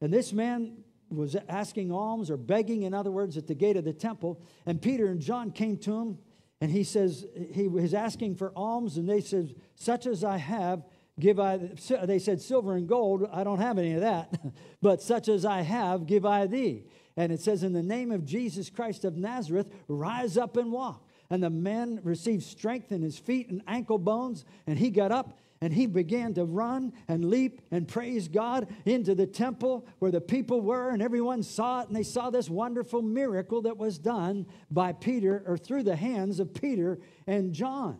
And this man was asking alms or begging, in other words, at the gate of the temple. And Peter and John came to him, and he says, he was asking for alms, and they said, Such as I have, give I, they said, Silver and gold, I don't have any of that, but such as I have, give I thee. And it says, In the name of Jesus Christ of Nazareth, rise up and walk. And the man received strength in his feet and ankle bones, and he got up and he began to run and leap and praise God into the temple where the people were, and everyone saw it, and they saw this wonderful miracle that was done by Peter or through the hands of Peter and John.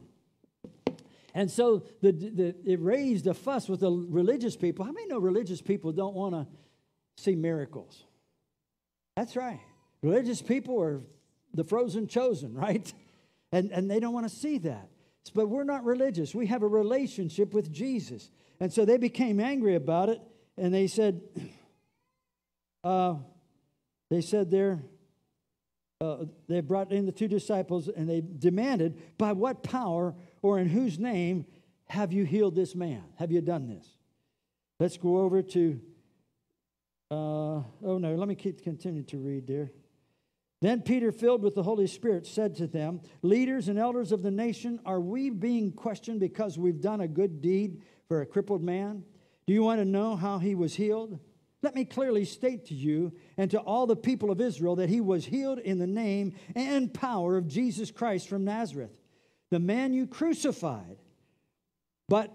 And so the, the, it raised a fuss with the religious people. How many know religious people don't want to see miracles? That's right. Religious people are the frozen chosen, right? And, and they don't want to see that. But we're not religious. We have a relationship with Jesus. And so they became angry about it, and they said, uh, they said there, uh, they brought in the two disciples and they demanded, By what power or in whose name have you healed this man? Have you done this? Let's go over to, uh, oh no, let me keep, continue to read there. Then Peter, filled with the Holy Spirit, said to them, Leaders and elders of the nation, are we being questioned because we've done a good deed for a crippled man? Do you want to know how he was healed? Let me clearly state to you and to all the people of Israel that he was healed in the name and power of Jesus Christ from Nazareth, the man you crucified, but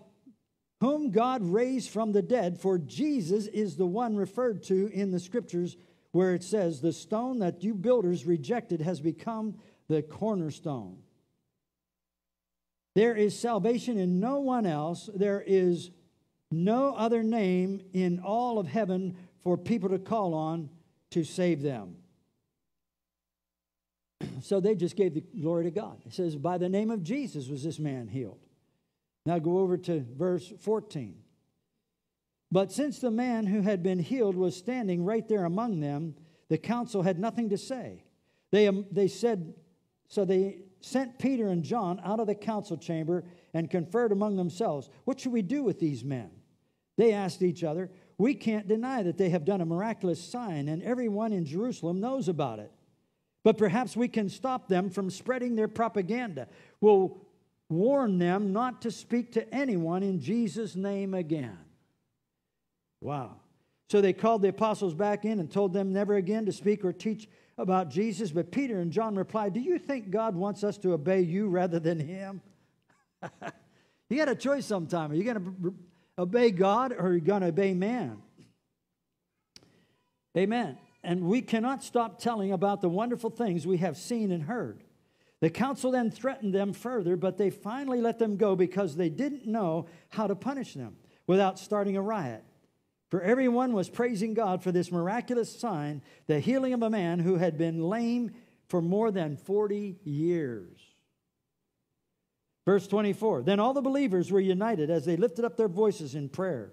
whom God raised from the dead, for Jesus is the one referred to in the scriptures where it says, The stone that you builders rejected has become the cornerstone. There is salvation in no one else. There is no other name in all of heaven for people to call on to save them. So they just gave the glory to God. It says, By the name of Jesus was this man healed. Now go over to verse 14. But since the man who had been healed was standing right there among them, the council had nothing to say. They, um, they said, so they sent Peter and John out of the council chamber and conferred among themselves, What should we do with these men? They asked each other, We can't deny that they have done a miraculous sign, and everyone in Jerusalem knows about it. But perhaps we can stop them from spreading their propaganda. We'll warn them not to speak to anyone in Jesus' name again. Wow. So they called the apostles back in and told them never again to speak or teach about Jesus. But Peter and John replied, Do you think God wants us to obey you rather than him? you got a choice sometime. Are you going to obey God or are you going to obey man? Amen. And we cannot stop telling about the wonderful things we have seen and heard. The council then threatened them further, but they finally let them go because they didn't know how to punish them without starting a riot. For everyone was praising God for this miraculous sign, the healing of a man who had been lame for more than 40 years. Verse 24 Then all the believers were united as they lifted up their voices in prayer.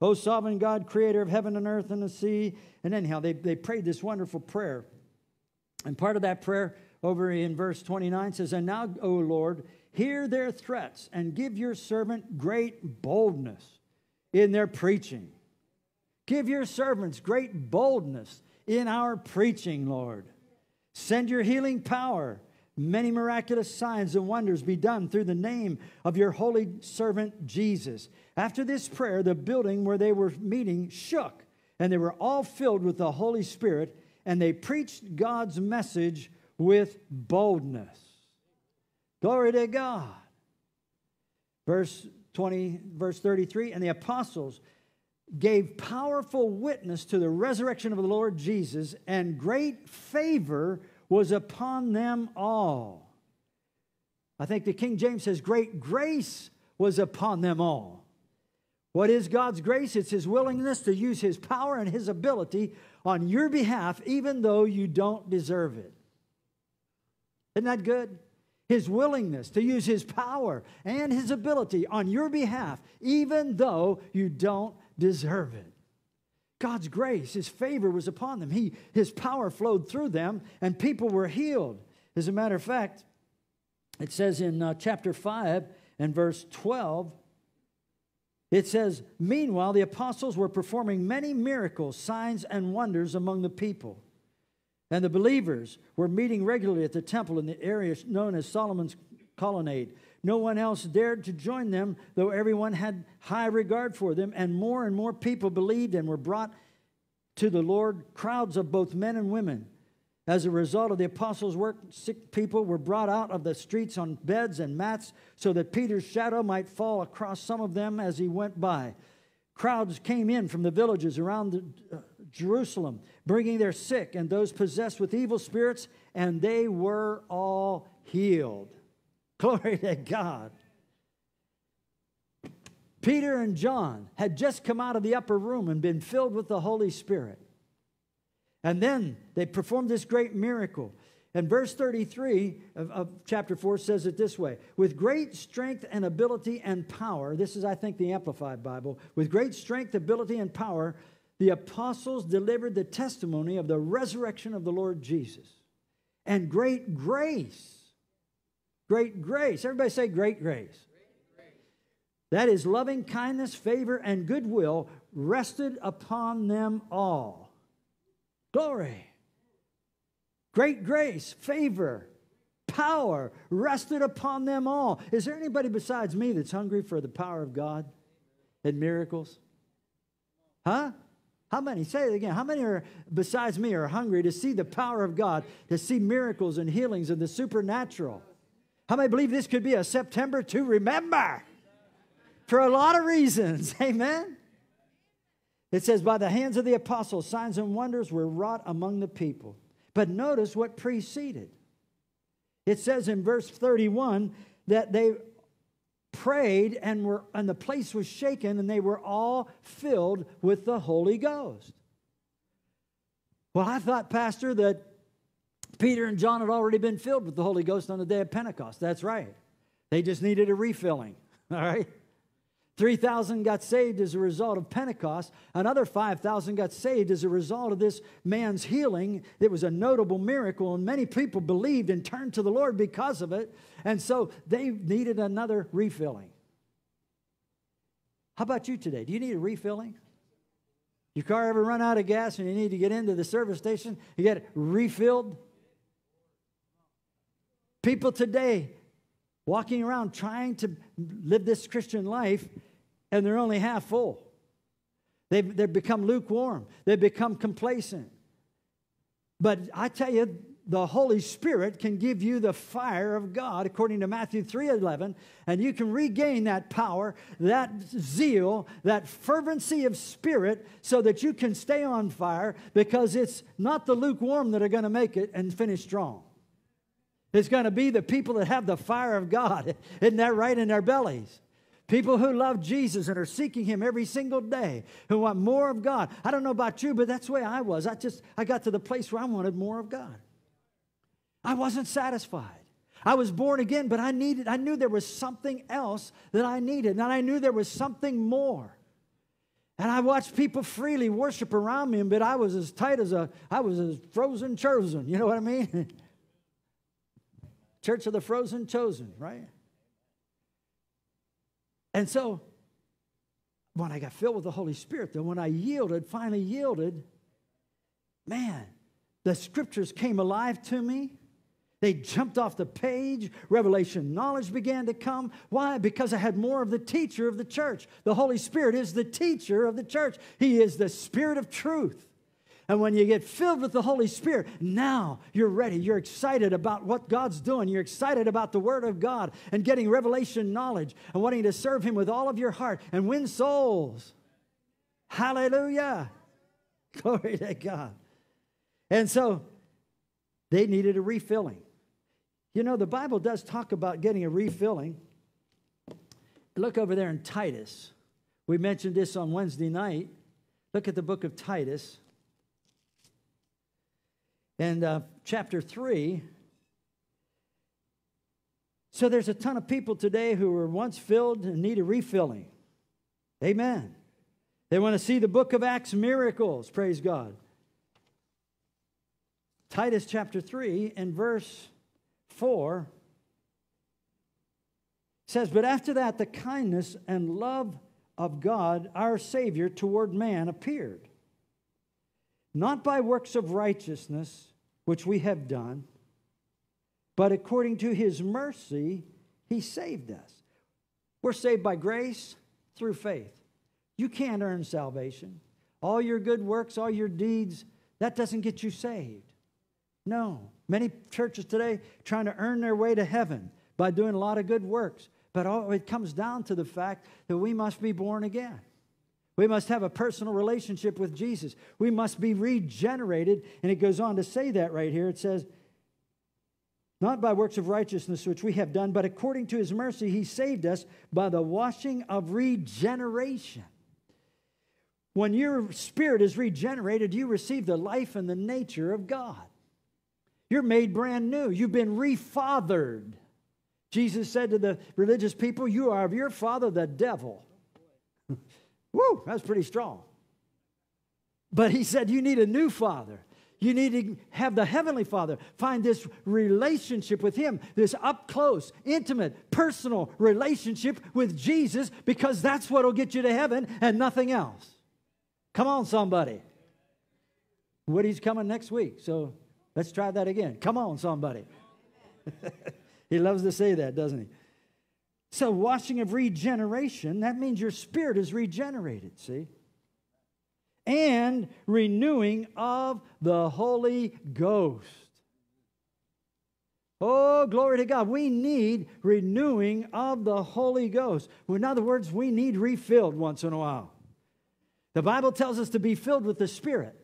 O sovereign God, creator of heaven and earth and the sea. And anyhow, they, they prayed this wonderful prayer. And part of that prayer over in verse 29 says, And now, O Lord, hear their threats and give your servant great boldness in their preaching. Give your servants great boldness in our preaching, Lord. Send your healing power. Many miraculous signs and wonders be done through the name of your holy servant Jesus. After this prayer, the building where they were meeting shook, and they were all filled with the Holy Spirit, and they preached God's message with boldness. Glory to God. Verse 20, verse 33 And the apostles gave powerful witness to the resurrection of the Lord Jesus, and great favor was upon them all. I think the King James says, Great grace was upon them all. What is God's grace? It's His willingness to use His power and His ability on your behalf, even though you don't deserve it. Isn't that good? His willingness to use His power and His ability on your behalf, even though you don't deserve it. God's grace, His favor was upon them. He, his power flowed through them, and people were healed. As a matter of fact, it says in uh, chapter 5 and verse 12, it says, Meanwhile, the apostles were performing many miracles, signs, and wonders among the people. And the believers were meeting regularly at the temple in the area known as Solomon's colonnade. No one else dared to join them, though everyone had high regard for them, and more and more people believed and were brought to the Lord, crowds of both men and women. As a result of the apostles' work, sick people were brought out of the streets on beds and mats so that Peter's shadow might fall across some of them as he went by. Crowds came in from the villages around the, uh, Jerusalem, bringing their sick and those possessed with evil spirits, and they were all healed. Glory to God. Peter and John had just come out of the upper room and been filled with the Holy Spirit. And then they performed this great miracle. And verse 33 of, of, chapter 4 says it this way With great strength and ability and power, this is, I think, the Amplified Bible, with great strength, ability, and power, the apostles delivered the testimony of the resurrection of the Lord Jesus. And great grace Great grace. Everybody say great grace. That is loving kindness, favor, and goodwill rested upon them all. Glory. Great grace, favor, power rested upon them all. Is there anybody besides me that's hungry for the power of God and miracles? Huh? How many? Say it again. How many are, besides me, are hungry to see the power of God, to see miracles and healings and the supernatural? How many believe this could be a September to remember? For a lot of reasons. Amen. It says, By the hands of the apostles, signs and wonders were wrought among the people. But notice what preceded. It says in verse 31 that they prayed and were and the place was shaken and they were all filled with the Holy Ghost. Well, I thought, Pastor, that Peter and John had already been filled with the Holy Ghost on the day of Pentecost. That's right. They just needed a refilling. All right? 3,000 got saved as a result of Pentecost. Another 5,000 got saved as a result of this man's healing. It was a notable miracle, and many people believed and turned to the Lord because of it. And so they needed another refilling. How about you today? Do you need a refilling? Your car ever run out of gas and you need to get into the service station? You get refilled? People today walking around trying to live this Christian life and they're only half full. They've, they've become lukewarm, they've become complacent. But I tell you, the Holy Spirit can give you the fire of God, according to Matthew 3:11, and you can regain that power, that zeal, that fervency of spirit, so that you can stay on fire, because it's not the lukewarm that are going to make it and finish strong. It's going to be the people that have the fire of God. Isn't that right in their bellies? People who love Jesus and are seeking Him every single day, who want more of God. I don't know about you, but that's the way I was. I just I got to the place where I wanted more of God. I wasn't satisfied. I was born again, but I needed, I knew there was something else that I needed, and I knew there was something more. And I watched people freely worship around me, but I was as tight as a, I was as frozen chosen. You know what I mean? Church of the Frozen Chosen, right? And so, when I got filled with the Holy Spirit, then when I yielded, finally yielded, man, the scriptures came alive to me. They jumped off the page. Revelation knowledge began to come. Why? Because I had more of the teacher of the church. The Holy Spirit is the teacher of the church, He is the Spirit of truth. And when you get filled with the Holy Spirit, now you're ready. You're excited about what God's doing. You're excited about the Word of God and getting revelation knowledge and wanting to serve Him with all of your heart and win souls. Hallelujah. Glory to God. And so they needed a refilling. You know, the Bible does talk about getting a refilling. Look over there in Titus. We mentioned this on Wednesday night. Look at the book of Titus. And uh, chapter 3. So there's a ton of people today who were once filled and need a refilling. Amen. They want to see the book of Acts miracles. Praise God. Titus chapter 3 and verse 4 says, But after that, the kindness and love of God, our Savior, toward man appeared. Not by works of righteousness, which we have done, but according to his mercy, he saved us. We're saved by grace through faith. You can't earn salvation. All your good works, all your deeds, that doesn't get you saved. No. Many churches today trying to earn their way to heaven by doing a lot of good works. But all, it comes down to the fact that we must be born again. We must have a personal relationship with Jesus. We must be regenerated. And it goes on to say that right here. It says, not by works of righteousness which we have done, but according to his mercy, he saved us by the washing of regeneration. When your spirit is regenerated, you receive the life and the nature of God. You're made brand new. You've been refathered. Jesus said to the religious people, You are of your father, the devil. Woo, that's pretty strong. But he said, You need a new father. You need to have the Heavenly Father. Find this relationship with Him, this up close, intimate, personal relationship with Jesus, because that's what will get you to heaven and nothing else. Come on, somebody. Woody's coming next week, so Let's try that again. Come on, somebody. he loves to say that, doesn't he? So, washing of regeneration, that means your spirit is regenerated, see? And renewing of the Holy Ghost. Oh, glory to God. We need renewing of the Holy Ghost. In other words, we need refilled once in a while. The Bible tells us to be filled with the Spirit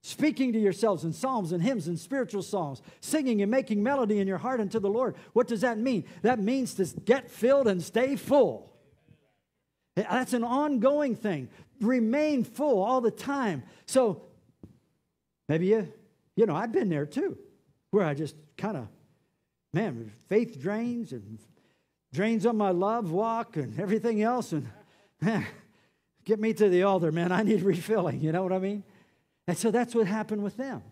speaking to yourselves in psalms and hymns and spiritual songs, singing and making melody in your heart unto the Lord. What does that mean? That means to get filled and stay full. That's an ongoing thing. Remain full all the time. So maybe you, you know, I've been there too, where I just kind of, man, faith drains and drains on my love walk and everything else. And man, get me to the altar, man. I need refilling. You know what I mean? And so that's what happened with them.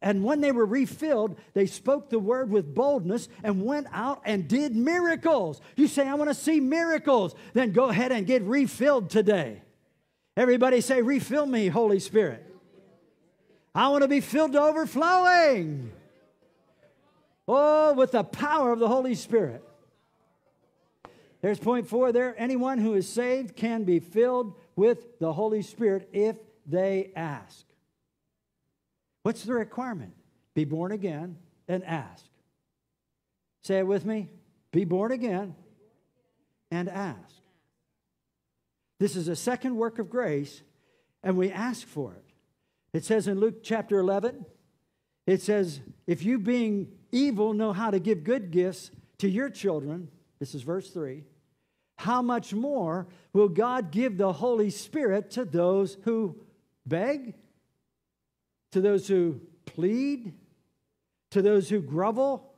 And when they were refilled, they spoke the word with boldness and went out and did miracles. You say, I want to see miracles. Then go ahead and get refilled today. Everybody say, Refill me, Holy Spirit. I want to be filled to overflowing. Oh, with the power of the Holy Spirit. There's point four there. Anyone who is saved can be filled with the Holy Spirit if they ask. What's the requirement? Be born again and ask. Say it with me. Be born again and ask. This is a second work of grace, and we ask for it. It says in Luke chapter 11, it says, If you being evil know how to give good gifts to your children, this is verse 3, how much more will God give the Holy Spirit to those who beg? To those who plead? To those who grovel?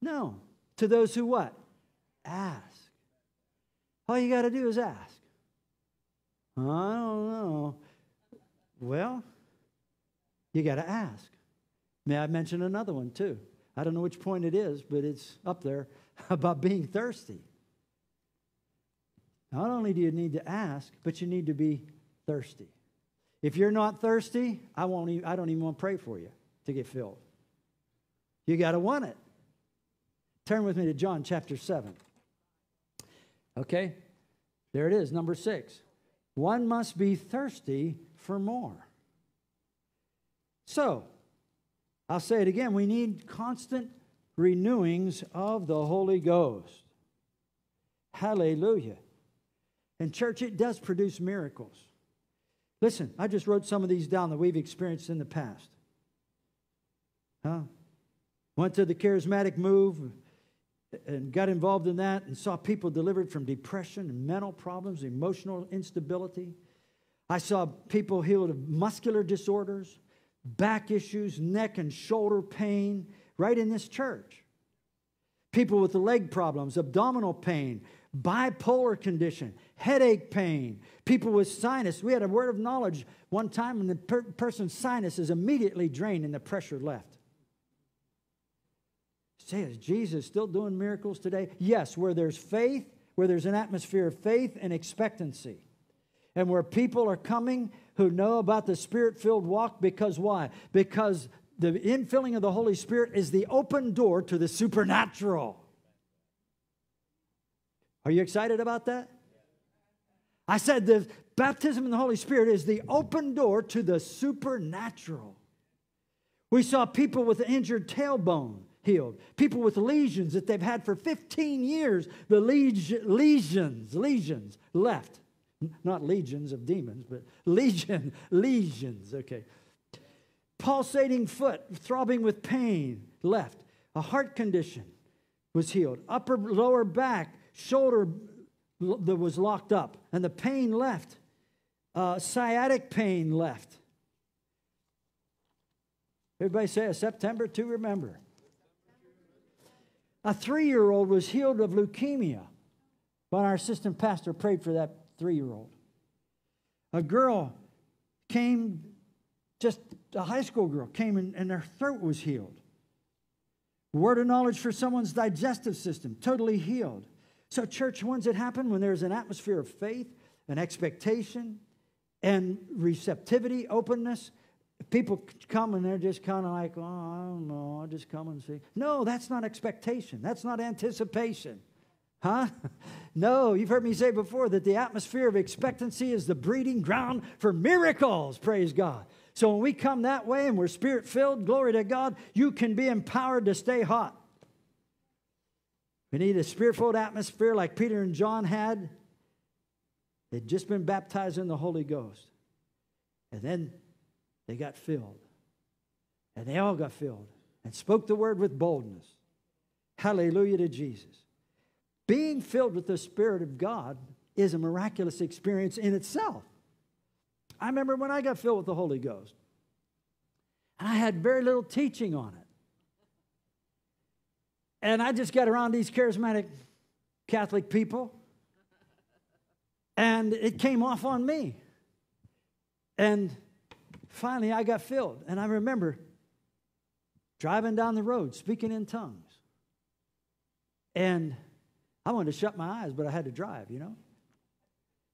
No. To those who what? Ask. All you got to do is ask. I don't know. Well, you got to ask. May I mention another one too? I don't know which point it is, but it's up there about being thirsty. Not only do you need to ask, but you need to be thirsty. If you're not thirsty, I, won't even, I don't even want to pray for you to get filled. You got to want it. Turn with me to John chapter 7. Okay? There it is, number six. One must be thirsty for more. So, I'll say it again we need constant renewings of the Holy Ghost. Hallelujah. And, church, it does produce miracles. Listen, I just wrote some of these down that we've experienced in the past. Huh? Went to the charismatic move and got involved in that and saw people delivered from depression and mental problems, emotional instability. I saw people healed of muscular disorders, back issues, neck and shoulder pain, right in this church. People with leg problems, abdominal pain, bipolar condition, headache pain, people with sinus. We had a word of knowledge one time, and the per- person's sinus is immediately drained and the pressure left. Say, is Jesus still doing miracles today? Yes, where there's faith, where there's an atmosphere of faith and expectancy, and where people are coming who know about the spirit filled walk because why? Because the infilling of the Holy Spirit is the open door to the supernatural. Are you excited about that? I said the baptism in the Holy Spirit is the open door to the supernatural. We saw people with injured tailbone healed, people with lesions that they've had for 15 years, the lesions, lesions left. Not legions of demons, but legion, lesions, okay. Pulsating foot, throbbing with pain, left. A heart condition was healed. Upper, lower back, shoulder that was locked up, and the pain left. Uh, sciatic pain left. Everybody say a September to remember. A three year old was healed of leukemia, but our assistant pastor prayed for that three year old. A girl came, just a high school girl, came and, and her throat was healed. Word of knowledge for someone's digestive system, totally healed. So, church, when's it happen? When there's an atmosphere of faith and expectation and receptivity, openness. People come and they're just kind of like, oh, I don't know, I'll just come and see. No, that's not expectation. That's not anticipation. Huh? No, you've heard me say before that the atmosphere of expectancy is the breeding ground for miracles. Praise God. So when we come that way and we're spirit filled, glory to God, you can be empowered to stay hot. We need a spirit filled atmosphere like Peter and John had. They'd just been baptized in the Holy Ghost. And then they got filled. And they all got filled and spoke the word with boldness. Hallelujah to Jesus. Being filled with the Spirit of God is a miraculous experience in itself. I remember when I got filled with the Holy Ghost, and I had very little teaching on it. And I just got around these charismatic Catholic people, and it came off on me. And finally, I got filled. And I remember driving down the road, speaking in tongues. And I wanted to shut my eyes, but I had to drive, you know?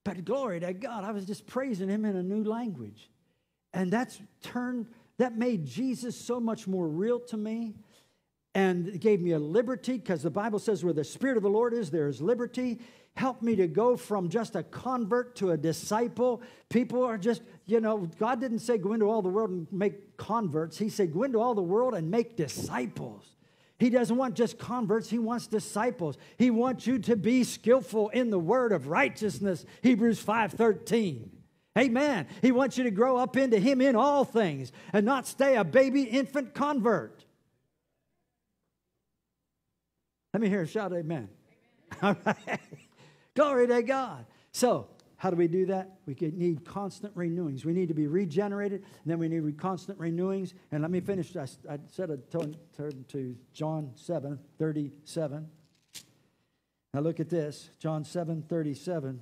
But glory to God, I was just praising Him in a new language. And that's turned, that made Jesus so much more real to me and gave me a liberty because the Bible says where the Spirit of the Lord is, there is liberty. Help me to go from just a convert to a disciple. People are just, you know, God didn't say go into all the world and make converts. He said go into all the world and make disciples. He doesn't want just converts, he wants disciples. He wants you to be skillful in the word of righteousness, Hebrews 5:13. Amen. He wants you to grow up into him in all things and not stay a baby infant convert. Let me hear a shout, amen. amen. All right. Glory to God. So, how do we do that? We need constant renewings. We need to be regenerated, and then we need constant renewings. And let me finish. I, I said I turned to John 7 37. Now look at this John 7 37.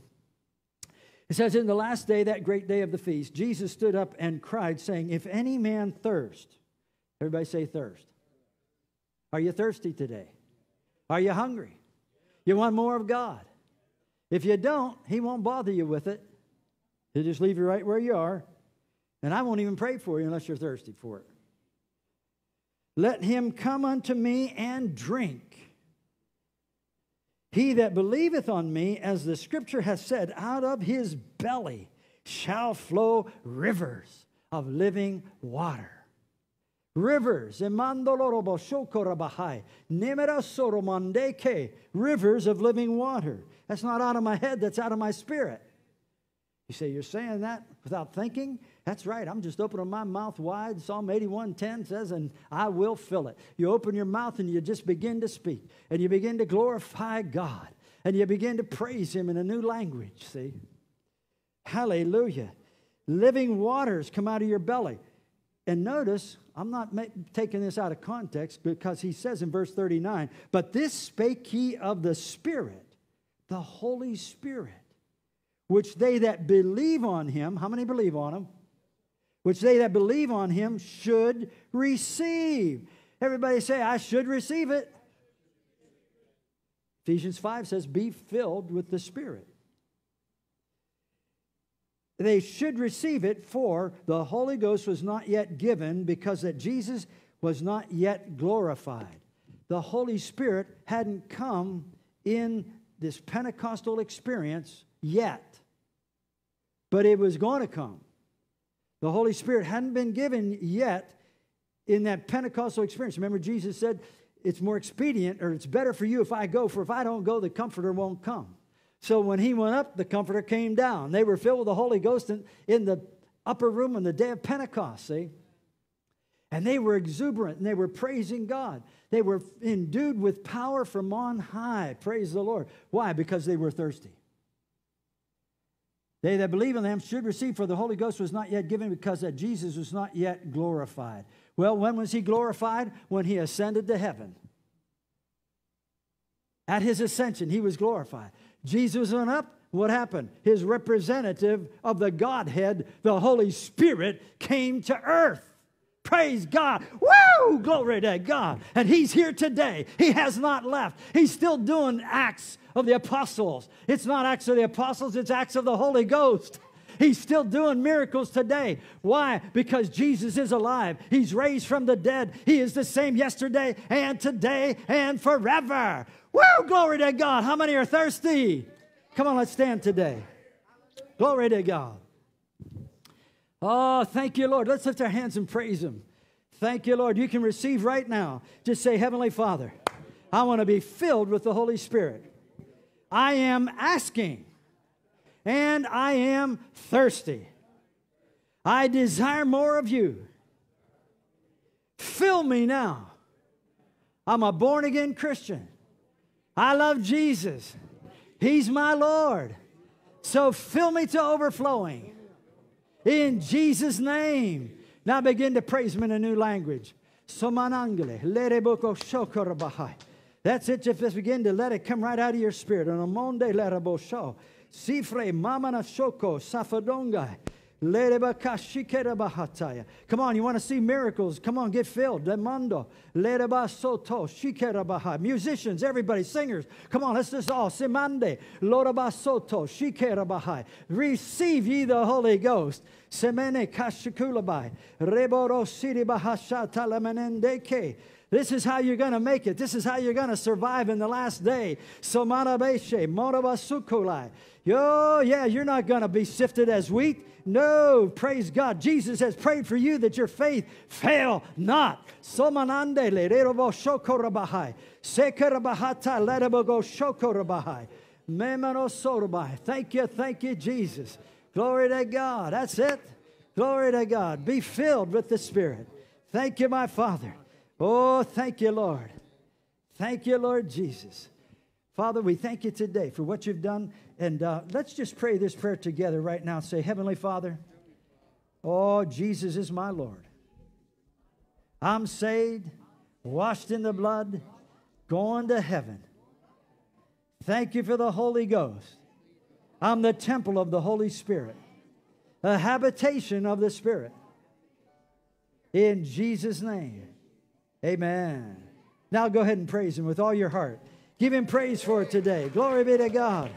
It says, In the last day, that great day of the feast, Jesus stood up and cried, saying, If any man thirst, everybody say thirst. Are you thirsty today? Are you hungry? You want more of God? If you don't, He won't bother you with it. He'll just leave you right where you are. And I won't even pray for you unless you're thirsty for it. Let him come unto me and drink. He that believeth on me, as the scripture has said, out of his belly shall flow rivers of living water. Rivers, rivers of living water. That's not out of my head, that's out of my spirit. You say, You're saying that without thinking? That's right. I'm just opening my mouth wide. Psalm 81:10 says, and I will fill it. You open your mouth and you just begin to speak. And you begin to glorify God. And you begin to praise Him in a new language. See? Hallelujah. Living waters come out of your belly. And notice, I'm not ma- taking this out of context because he says in verse 39, but this spake he of the Spirit, the Holy Spirit, which they that believe on him, how many believe on him? Which they that believe on him should receive. Everybody say, I should receive it. Ephesians 5 says, be filled with the Spirit they should receive it, for the Holy Ghost was not yet given because that Jesus was not yet glorified. The Holy Spirit hadn't come in this Pentecostal experience yet, but it was going to come. The Holy Spirit hadn't been given yet in that Pentecostal experience. Remember, Jesus said, It's more expedient or it's better for you if I go, for if I don't go, the Comforter won't come. So when he went up, the Comforter came down. They were filled with the Holy Ghost in, in the upper room on the day of Pentecost, see? And they were exuberant and they were praising God. They were endued with power from on high. Praise the Lord. Why? Because they were thirsty. They that believe in them should receive, for the Holy Ghost was not yet given because that Jesus was not yet glorified. Well, when was he glorified? When he ascended to heaven. At his ascension, he was glorified. Jesus went up. What happened? His representative of the Godhead, the Holy Spirit, came to earth. Praise God. Woo! Glory to God. And He's here today. He has not left. He's still doing acts of the apostles. It's not acts of the apostles, it's acts of the Holy Ghost. He's still doing miracles today. Why? Because Jesus is alive. He's raised from the dead. He is the same yesterday and today and forever. Woo! Glory to God. How many are thirsty? Come on, let's stand today. Glory to God. Oh, thank you, Lord. Let's lift our hands and praise Him. Thank you, Lord. You can receive right now. Just say, Heavenly Father, I want to be filled with the Holy Spirit. I am asking and I am thirsty. I desire more of you. Fill me now. I'm a born again Christian. I love Jesus. He's my Lord. So fill me to overflowing. In Jesus' name. Now begin to praise Him in a new language. That's it. Just begin to let it come right out of your spirit. On a monde lerabosho. Sifre mamana shoko safadongai. Come on, you want to see miracles? Come on, get filled. Demando. Musicians, everybody, singers. Come on, let's just all. Simande. Lorabasoto. Shikerabaha. Receive ye the Holy Ghost. Semene kashikulabai. Reboro siribahasha talamenendeke. This is how you're going to make it. This is how you're going to survive in the last day. Somanabeshe, monabasukulai. Oh, yeah, you're not going to be sifted as wheat. No, praise God. Jesus has prayed for you that your faith fail not. Somanande lererobo shokorabahai. Sekarabahata lerebogo shokorabahai. Memano sorabai. Thank you, thank you, Jesus. Glory to God. That's it. Glory to God. Be filled with the Spirit. Thank you, my Father. Oh, thank you, Lord. Thank you, Lord Jesus. Father, we thank you today for what you've done. And uh, let's just pray this prayer together right now. Say, Heavenly Father, oh, Jesus is my Lord. I'm saved, washed in the blood, going to heaven. Thank you for the Holy Ghost. I'm the temple of the Holy Spirit, a habitation of the Spirit. In Jesus' name. Amen. Now go ahead and praise Him with all your heart. Give Him praise for it today. Glory be to God.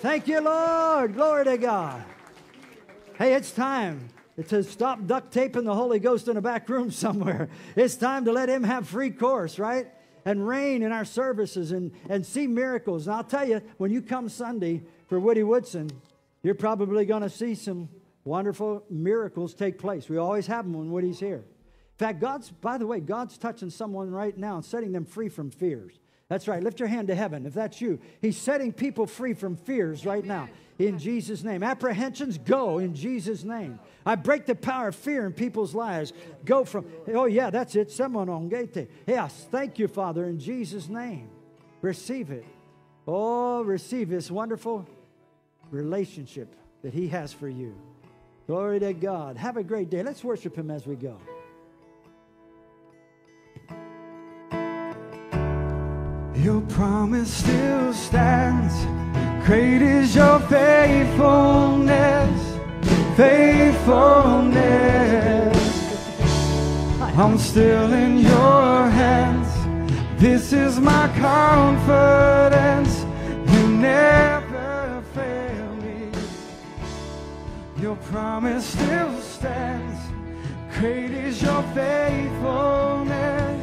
Thank you, Lord. Glory to God. Hey, it's time to stop duct taping the Holy Ghost in a back room somewhere. It's time to let Him have free course, right? And reign in our services and, and see miracles. And I'll tell you, when you come Sunday for Woody Woodson, you're probably going to see some wonderful miracles take place. We always have them when Woody's here. In fact, God's, by the way, God's touching someone right now and setting them free from fears. That's right. Lift your hand to heaven if that's you. He's setting people free from fears right now in Jesus' name. Apprehensions, go in Jesus' name. I break the power of fear in people's lives. Go from, oh, yeah, that's it. Someone on gate. Yes, thank you, Father, in Jesus' name. Receive it. Oh, receive this wonderful relationship that He has for you. Glory to God. Have a great day. Let's worship Him as we go. Your promise still stands. Great is your faithfulness, faithfulness. I'm still in your hands. This is my confidence. You never fail me. Your promise still stands. Great is your faithfulness,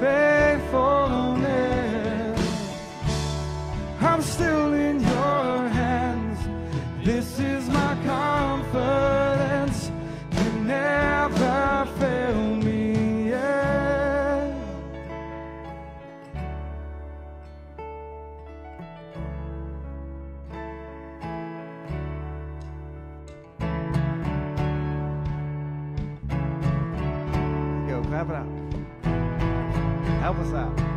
faithfulness. I'm still in your hands. This is my confidence. You never fail me. Yeah. Go, clap it out. Help us out.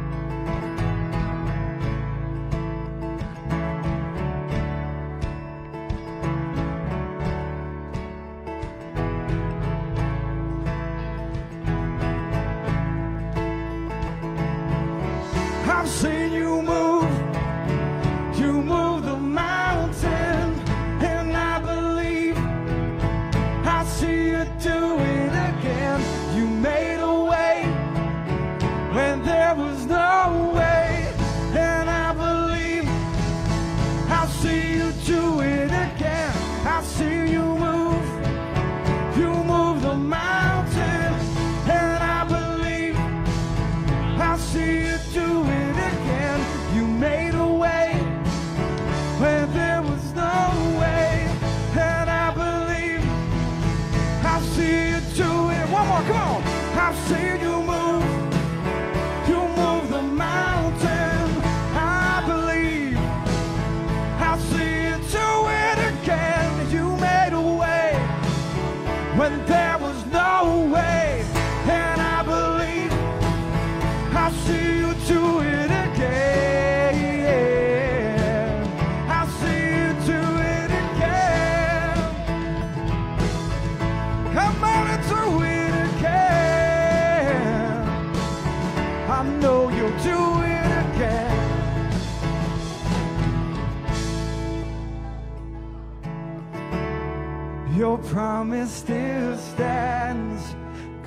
Promise still stands.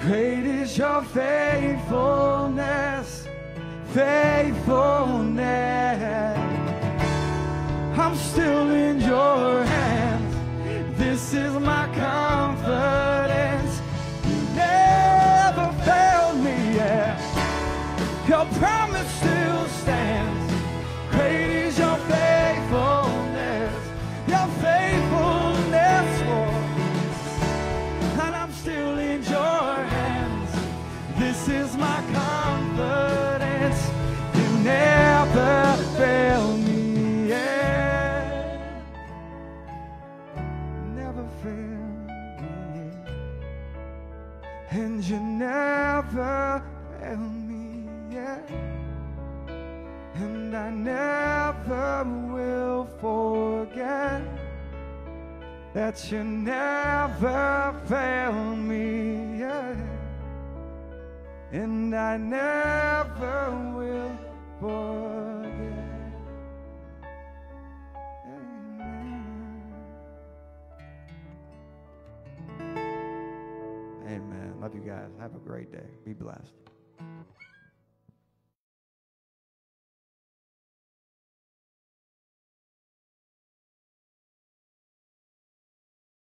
Great is your faithfulness, faithfulness. I'm still in your hands. This is my confidence. You never failed me yet. Your promise And I never will forget that you never fail me yet. And I never will forget. Amen. Amen. Love you guys. Have a great day. Be blessed.